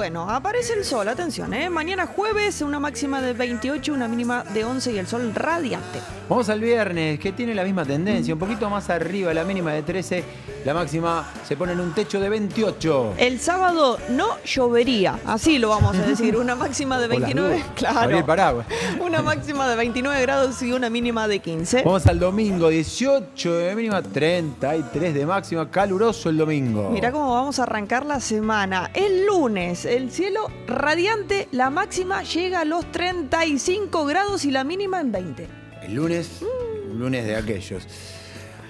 Bueno, aparece el sol, atención, ¿eh? Mañana jueves, una máxima de 28, una mínima de 11 y el sol radiante. Vamos al viernes, que tiene la misma tendencia, un poquito más arriba, la mínima de 13, la máxima se pone en un techo de 28. El sábado no llovería, así lo vamos a decir, una máxima de Por las 29, dudas. claro. Paraguas. Una máxima de 29 grados y una mínima de 15. Vamos al domingo, 18 de mínima, 33 de máxima, caluroso el domingo. Mirá cómo vamos a arrancar la semana. El lunes, el cielo radiante, la máxima llega a los 35 grados y la mínima en 20. El lunes, un lunes de aquellos.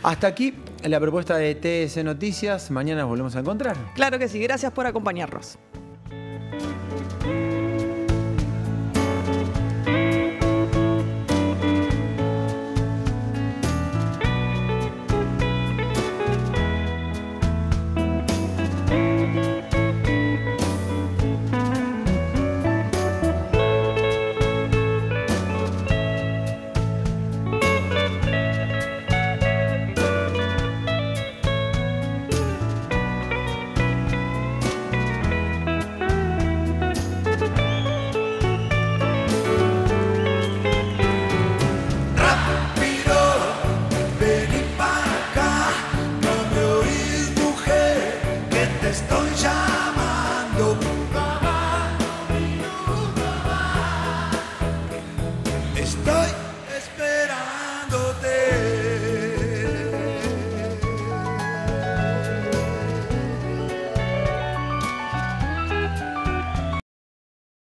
Hasta aquí la propuesta de TS Noticias. Mañana nos volvemos a encontrar. Claro que sí, gracias por acompañarnos.